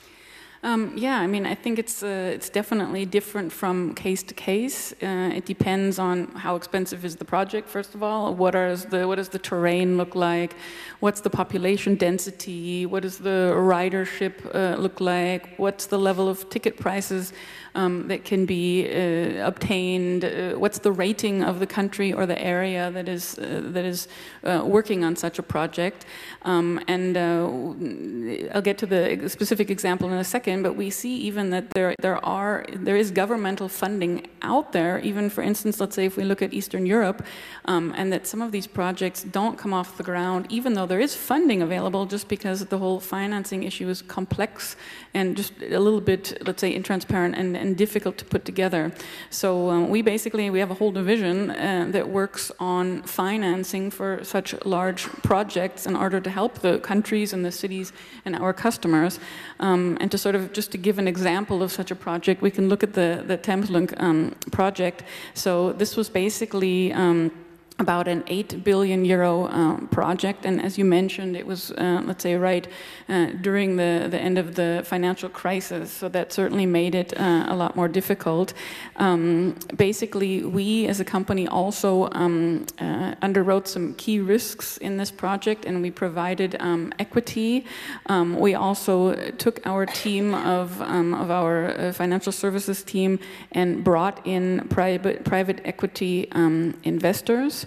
Um, yeah, I mean, I think it's uh, it's definitely different from case to case. Uh, it depends on how expensive is the project. First of all, what are the what does the terrain look like? What's the population density? What does the ridership uh, look like? What's the level of ticket prices? Um, that can be uh, obtained? Uh, what's the rating of the country or the area that is uh, that is uh, working on such a project? Um, and uh, I'll get to the specific example in a second. But we see even that there there are there is governmental funding out there. Even for instance, let's say if we look at Eastern Europe, um, and that some of these projects don't come off the ground, even though there is funding available, just because the whole financing issue is complex and just a little bit, let's say, intransparent and, and and difficult to put together. So um, we basically we have a whole division uh, that works on financing for such large projects in order to help the countries and the cities and our customers. Um, and to sort of just to give an example of such a project, we can look at the the Thameslink um, project. So this was basically um, about an 8 billion euro um, project. And as you mentioned, it was, uh, let's say, right uh, during the, the end of the financial crisis. So that certainly made it uh, a lot more difficult. Um, basically, we as a company also um, uh, underwrote some key risks in this project and we provided um, equity. Um, we also took our team of, of our uh, financial services team and brought in private, private equity investors.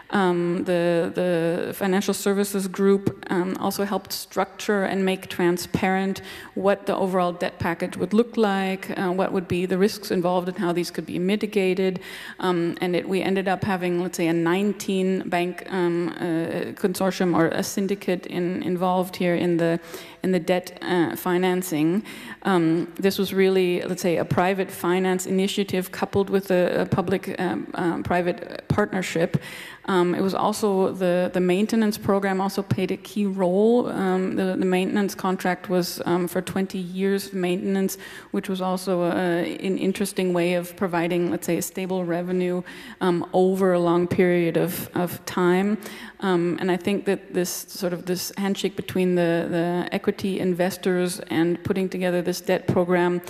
Um, the, the financial services group um, also helped structure and make transparent what the overall debt package would look like, uh, what would be the risks involved, and how these could be mitigated. Um, and it, we ended up having, let's say, a 19 bank um, uh, consortium or a syndicate in, involved here in the in the debt uh, financing. Um, this was really, let's say, a private finance initiative coupled with a, a public-private um, partnership. Um, it was also the, the maintenance program also played a key role. Um, the, the, maintenance contract was um, for 20 years of maintenance, which was also a, an interesting way of providing, let's say, a stable revenue um, over a long period of, of time. Um, and I think that this sort of this handshake between the, the equity investors and putting together this debt program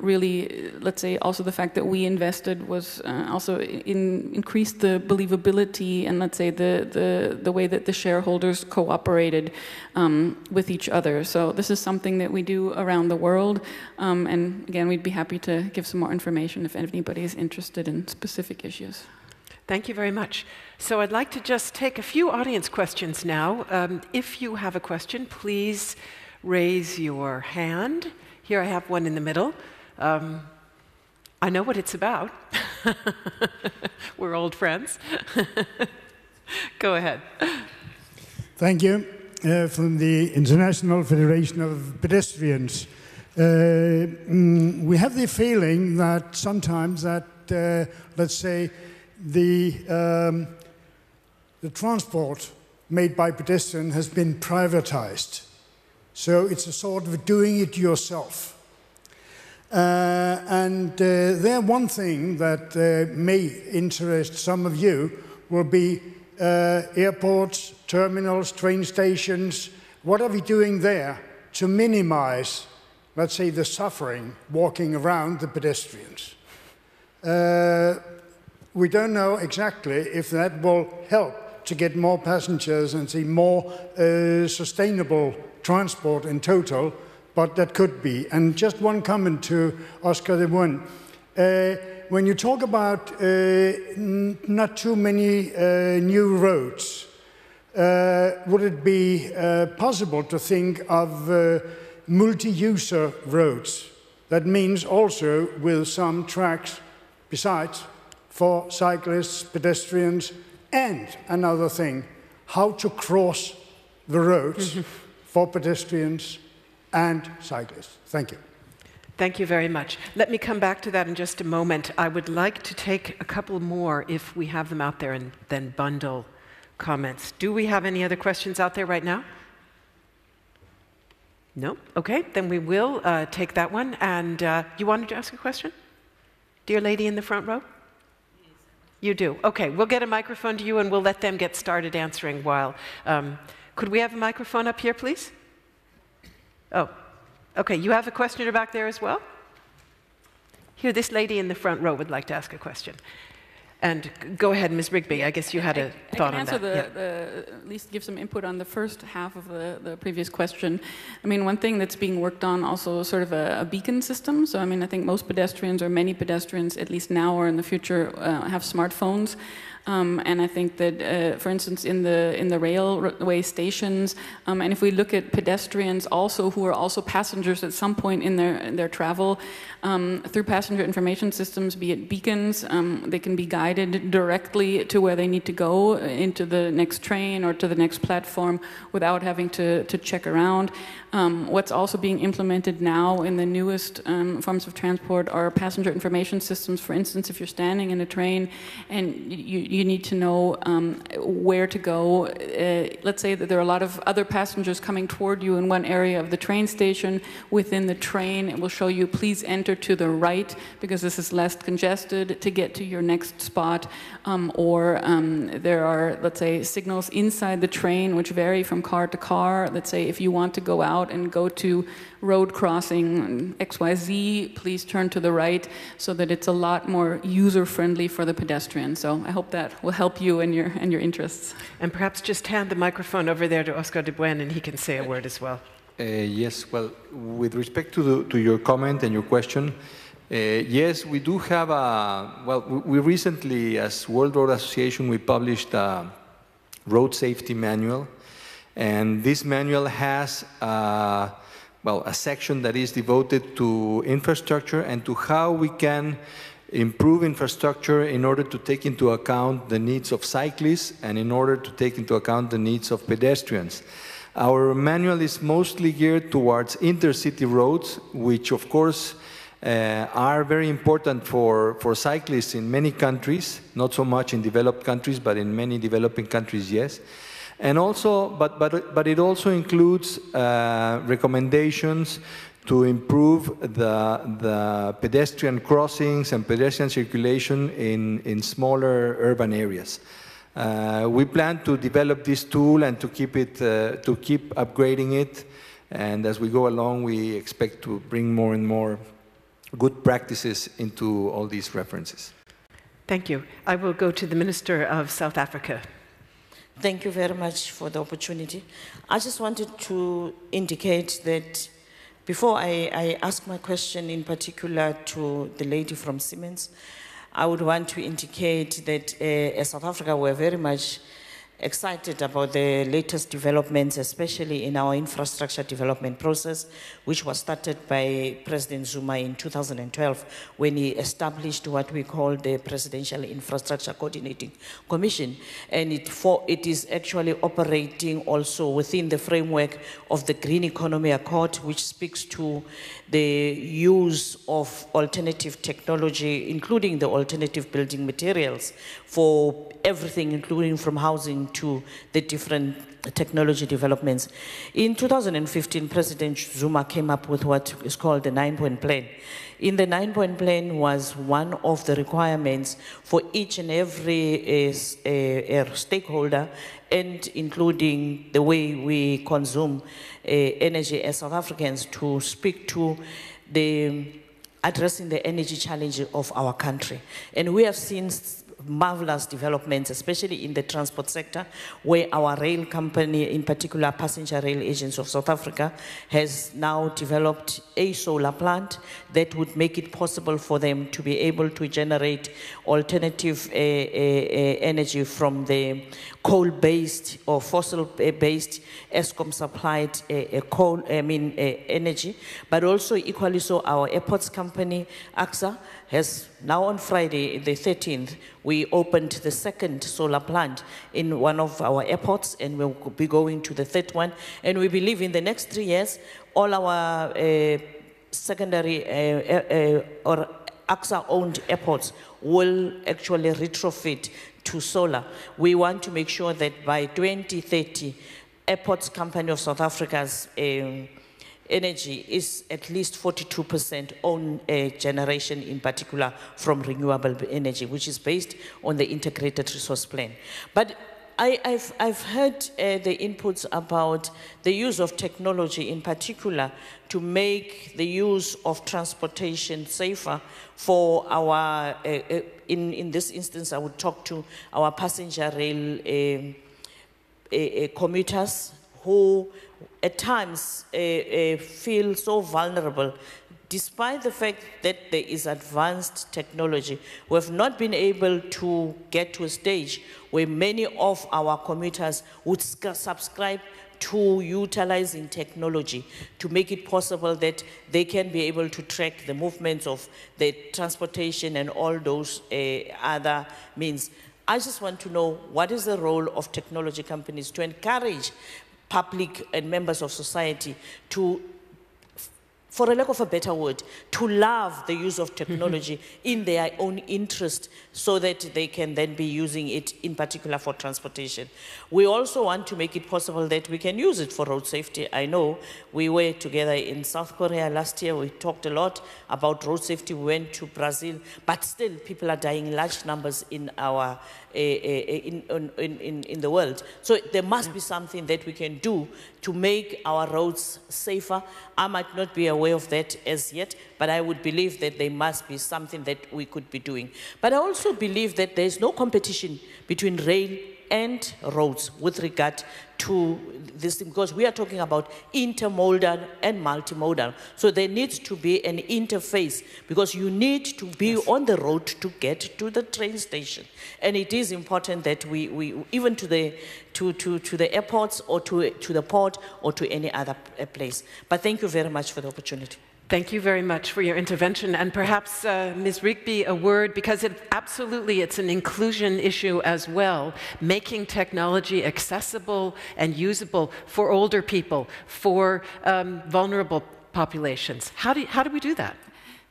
really, let's say, also the fact that we invested was uh, also in, increased the believability and let's say the, the, the way that the shareholders cooperated um, with each other. So this is something that we do around the world. Um, and again, we'd be happy to give some more information if anybody is interested in specific issues. Thank you very much. So I'd like to just take a few audience questions now. Um, if you have a question, please raise your hand. Here I have one in the middle. Um, I know what it's about. We're old friends. Go ahead. Thank you. Uh, from the International Federation of Pedestrians. Uh, mm, we have the feeling that sometimes that, uh, let's say, the, um, the transport made by pedestrian has been privatized. So it's a sort of doing it yourself. Uh, and uh, there, one thing that uh, may interest some of you will be uh, airports, terminals, train stations. What are we doing there to minimize, let's say, the suffering walking around the pedestrians? Uh, we don't know exactly if that will help to get more passengers and see more uh, sustainable transport in total, but that could be. And just one comment to Oscar de Buen. Uh, when you talk about uh, not too many uh, new roads, uh, would it be uh, possible to think of multi-user roads. That means also with some tracks besides for cyclists, pedestrians, and another thing, how to cross the roads for pedestrians and cyclists. Thank you. Thank you very much. Let me come back to that in just a moment. I would like to take a couple more if we have them out there and then bundle comments. Do we have any other questions out there right now? No? Okay, then we will uh, take that one. And uh, you wanted to ask a question? Dear lady in the front row? You do. Okay, we'll get a microphone to you and we'll let them get started answering while. Um, could we have a microphone up here, please? Oh, okay, you have a questioner back there as well? Here, this lady in the front row would like to ask a question. And go ahead, Ms. Rigby. I guess you had a I, thought I on can answer that. the, the, at least give some input on the first half of the, the previous question. I mean, one thing that's being worked on also sort of a, a, beacon system. So, I mean, I think most pedestrians or many pedestrians, at least now or in the future, uh, have smartphones. Um, and I think that, uh, for instance, in the in the railway stations, um, and if we look at pedestrians also who are also passengers at some point in their in their travel, um, through passenger information systems, be it beacons, um, they can be guided directly to where they need to go uh, into the next train or to the next platform without having to to check around. Um, what's also being implemented now in the newest um, forms of transport are passenger information systems. For instance, if you're standing in a train and you, you need to know um, where to go, uh, let's say that there are a lot of other passengers coming toward you in one area of the train station. Within the train, it will show you please enter to the right because this is less congested to get to your next spot. Um, or um, there are, let's say, signals inside the train which vary from car to car. Let's say if you want to go out out and go to road crossing XYZ, please turn to the right so that it's a lot more user friendly for the pedestrian. So I hope that will help you and your, and your interests. And perhaps just hand the microphone over there to Oscar de Buen and he can say a word as well. Uh, yes, well, with respect to, the, to your comment and your question, uh, yes, we do have a, well, we recently, as World Road Association, we published a road safety manual and this manual has, uh, well, a section that is devoted to infrastructure and to how we can improve infrastructure in order to take into account the needs of cyclists and in order to take into account the needs of pedestrians. Our manual is mostly geared towards intercity roads, which of course uh, are very important for, for cyclists in many countries, not so much in developed countries, but in many developing countries, yes. And also, but, but, but it also includes uh, recommendations to improve the, the pedestrian crossings and pedestrian circulation in, in smaller urban areas. Uh, we plan to develop this tool and to keep it, uh, to keep upgrading it. And as we go along, we expect to bring more and more good practices into all these references. Thank you. I will go to the Minister of South Africa. Thank you very much for the opportunity. I just wanted to indicate that before I, I ask my question in particular to the lady from Siemens, I would want to indicate that uh, as South Africa, we're very much excited about the latest developments, especially in our infrastructure development process, which was started by President Zuma in 2012 when he established what we call the Presidential Infrastructure Coordinating Commission. And it, for, it is actually operating also within the framework of the Green Economy Accord, which speaks to the use of alternative technology, including the alternative building materials for everything, including from housing to the different technology developments. In 2015, President Zuma came up with what is called the nine-point plan. In the nine-point plan was one of the requirements for each and every uh, uh, stakeholder and including the way we consume uh, energy as South Africans to speak to the addressing the energy challenge of our country. And we have seen marvelous developments, especially in the transport sector, where our rail company, in particular Passenger Rail Agents of South Africa, has now developed a solar plant that would make it possible for them to be able to generate alternative uh, uh, energy from the coal-based or fossil-based Eskom supplied uh, coal, I mean, uh, energy, but also equally so our airports company, ACSA, has now on Friday, the 13th, we opened the second solar plant in one of our airports, and we'll be going to the third one. And we believe in the next three years, all our uh, secondary uh, uh, or ACSA-owned airports will actually retrofit to solar. We want to make sure that by 2030, Airports Company of South Africa's um, energy is at least 42% own uh, generation in particular from renewable energy, which is based on the integrated resource plan. But I, have I've heard uh, the inputs about the use of technology in particular to make the use of transportation safer for our, uh, uh, in, in this instance, I would talk to our passenger rail um, uh, uh, commuters who at times uh, feel so vulnerable despite the fact that there is advanced technology, we have not been able to get to a stage where many of our commuters would subscribe to utilizing technology to make it possible that they can be able to track the movements of the transportation and all those uh, other means. I just want to know what is the role of technology companies to encourage public and members of society to for a lack of a better word, to love the use of technology in their own interest so that they can then be using it in particular for transportation. We also want to make it possible that we can use it for road safety. I know we were together in South Korea last year. We talked a lot about road safety. We went to Brazil, but still people are dying in large numbers in our Eh, eh, eh, in, in, in, in the world. So there must be something that we can do to make our roads safer. I might not be aware of that as yet, but I would believe that there must be something that we could be doing. But I also believe that there's no competition between rail and roads with regard to this because we are talking about intermodal and multimodal. So there needs to be an interface because you need to be yes. on the road to get to the train station. And it is important that we, we even to the, to, to, to the airports or to, to the port or to any other uh, place. But thank you very much for the opportunity. Thank you very much for your intervention. And perhaps, uh, Ms. Rigby, a word, because it, absolutely it's an inclusion issue as well, making technology accessible and usable for older people, for um, vulnerable populations. How do, how do we do that?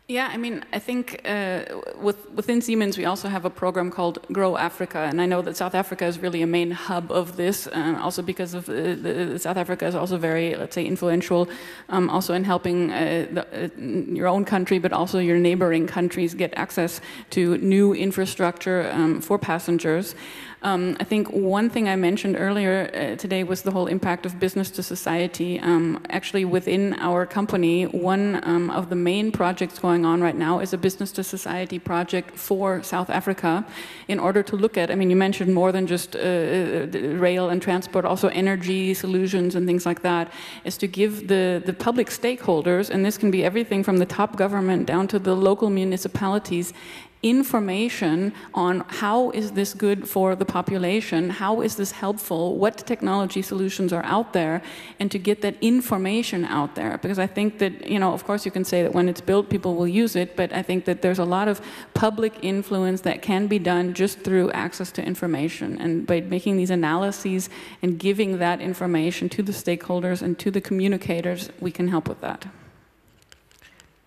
Yeah, I mean, I think uh, with, within Siemens we also have a program called Grow Africa, and I know that South Africa is really a main hub of this, uh, also because of uh, the, South Africa is also very, let's say, influential, um, also in helping uh, the, uh, your own country, but also your neighboring countries get access to new infrastructure um, for passengers. Um, I think one thing I mentioned earlier uh, today was the whole impact of business to society. Um, actually, within our company, one um, of the main projects going on right now is a business to society project for South Africa in order to look at, I mean, you mentioned more than just uh, uh rail and transport, also energy solutions and things like that, is to give the, the public stakeholders, and this can be everything from the top government down to the local municipalities, information on how is this good for the population, how is this helpful, what technology solutions are out there, and to get that information out there. Because I think that, you know, of course you can say that when it's built, people will use it, but I think that there's a lot of public influence that can be done just through access to information. And by making these analyses and giving that information to the stakeholders and to the communicators, we can help with that.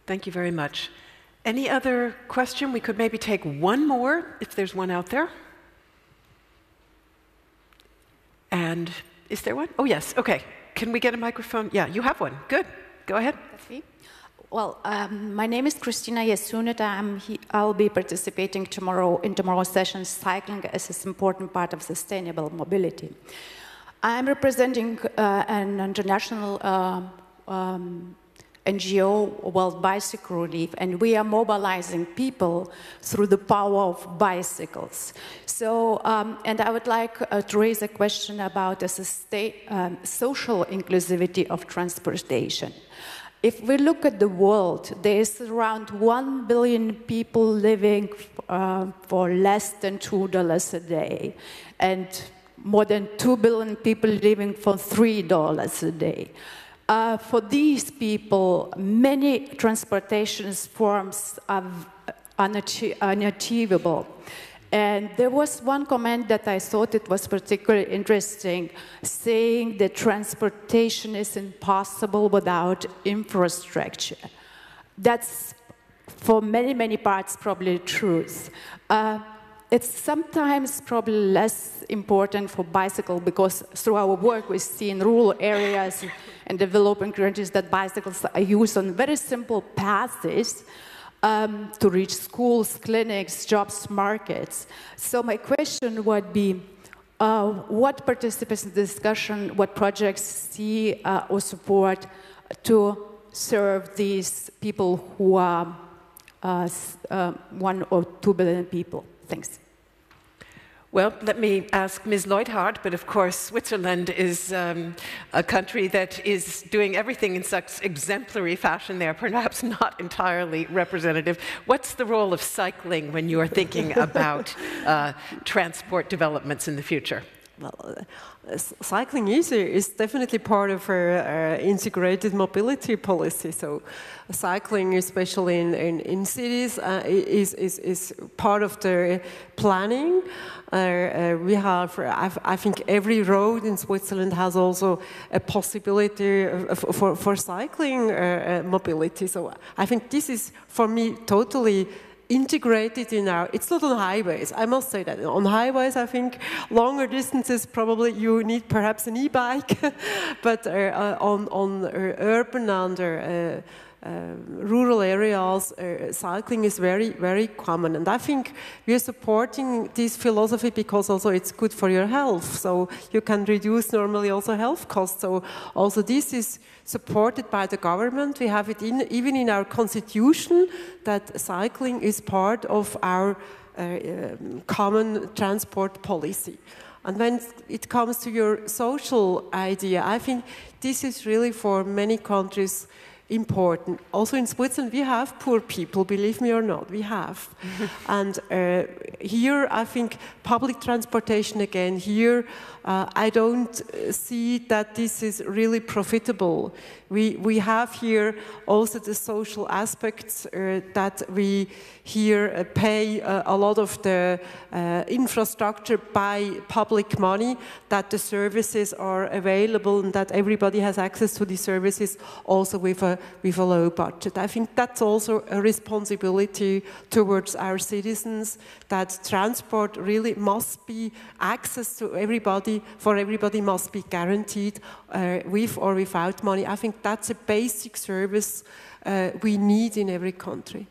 Thank you very much. Any other question? We could maybe take one more if there's one out there. And is there one? Oh, yes. Okay. Can we get a microphone? Yeah, you have one. Good. Go ahead. Well, um, my name is Christina Yasunita. I'm I'll be participating tomorrow in tomorrow's session, Cycling as an Important Part of Sustainable Mobility. I'm representing uh, an international uh, um, NGO World Bicycle Relief, and we are mobilizing people through the power of bicycles. So, um, and I would like uh, to raise a question about the um, social inclusivity of transportation. If we look at the world, there's around 1 billion people living uh, for less than $2 a day, and more than 2 billion people living for $3 a day. Uh, for these people, many transportation forms are unachievable. And there was one comment that I thought it was particularly interesting, saying that transportation is impossible without infrastructure. That's, for many, many parts, probably the truth. Uh, it's sometimes probably less important for bicycle because through our work we see in rural areas and developing countries that bicycles are used on very simple paths um, to reach schools, clinics, jobs, markets. So my question would be, uh, what participants in the discussion, what projects see uh, or support to serve these people who are uh, uh one or two billion people? Thanks. Well, let me ask Ms. Leuthard, but of course, Switzerland is um, a country that is doing everything in such exemplary fashion there, perhaps not entirely representative. What's the role of cycling when you are thinking about uh, transport developments in the future? Well, uh, cycling is, is definitely part of our, our, integrated mobility policy. So, cycling, especially in, in, in cities, uh, is, is, is part of the planning. Uh, uh we have, I think, every road in Switzerland has also a possibility for, for cycling uh, uh, mobility. So, I think this is, for me, totally integrated in our, it's not on highways, I must say that. On highways, I think longer distances, probably you need perhaps an e-bike, but uh, uh, on, on uh, urban and rural areas, uh, cycling is very, very common. And I think we are supporting this philosophy because also it's good for your health. So you can reduce normally also health costs. So also this is supported by the government. We have it in, even in our constitution that cycling is part of our uh, um, common transport policy. And when it comes to your social idea, I think this is really for many countries important. Also in Switzerland, we have poor people, believe me or not, we have. and uh, here, I think public transportation again, here, uh, I don't see that this is really profitable. We, we have here also the social aspects uh, that we here uh, pay uh, a lot of the uh, infrastructure by public money, that the services are available and that everybody has access to these services also with a, with a low budget. I think that's also a responsibility towards our citizens that transport really must be access to everybody, for everybody must be guaranteed uh, with or without money. I think that's a basic service uh, we need in every country.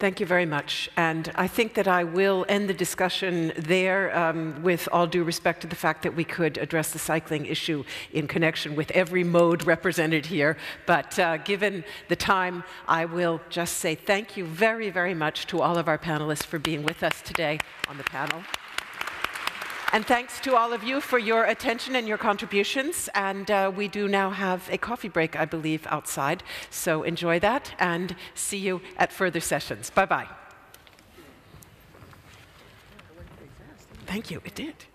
Thank you very much. And I think that I will end the discussion there um, with all due respect to the fact that we could address the cycling issue in connection with every mode represented here. But uh, given the time, I will just say thank you very, very much to all of our panelists for being with us today on the panel. And thanks to all of you for your attention and your contributions. And uh, we do now have a coffee break, I believe, outside. So enjoy that and see you at further sessions. Bye bye. Thank you. It did.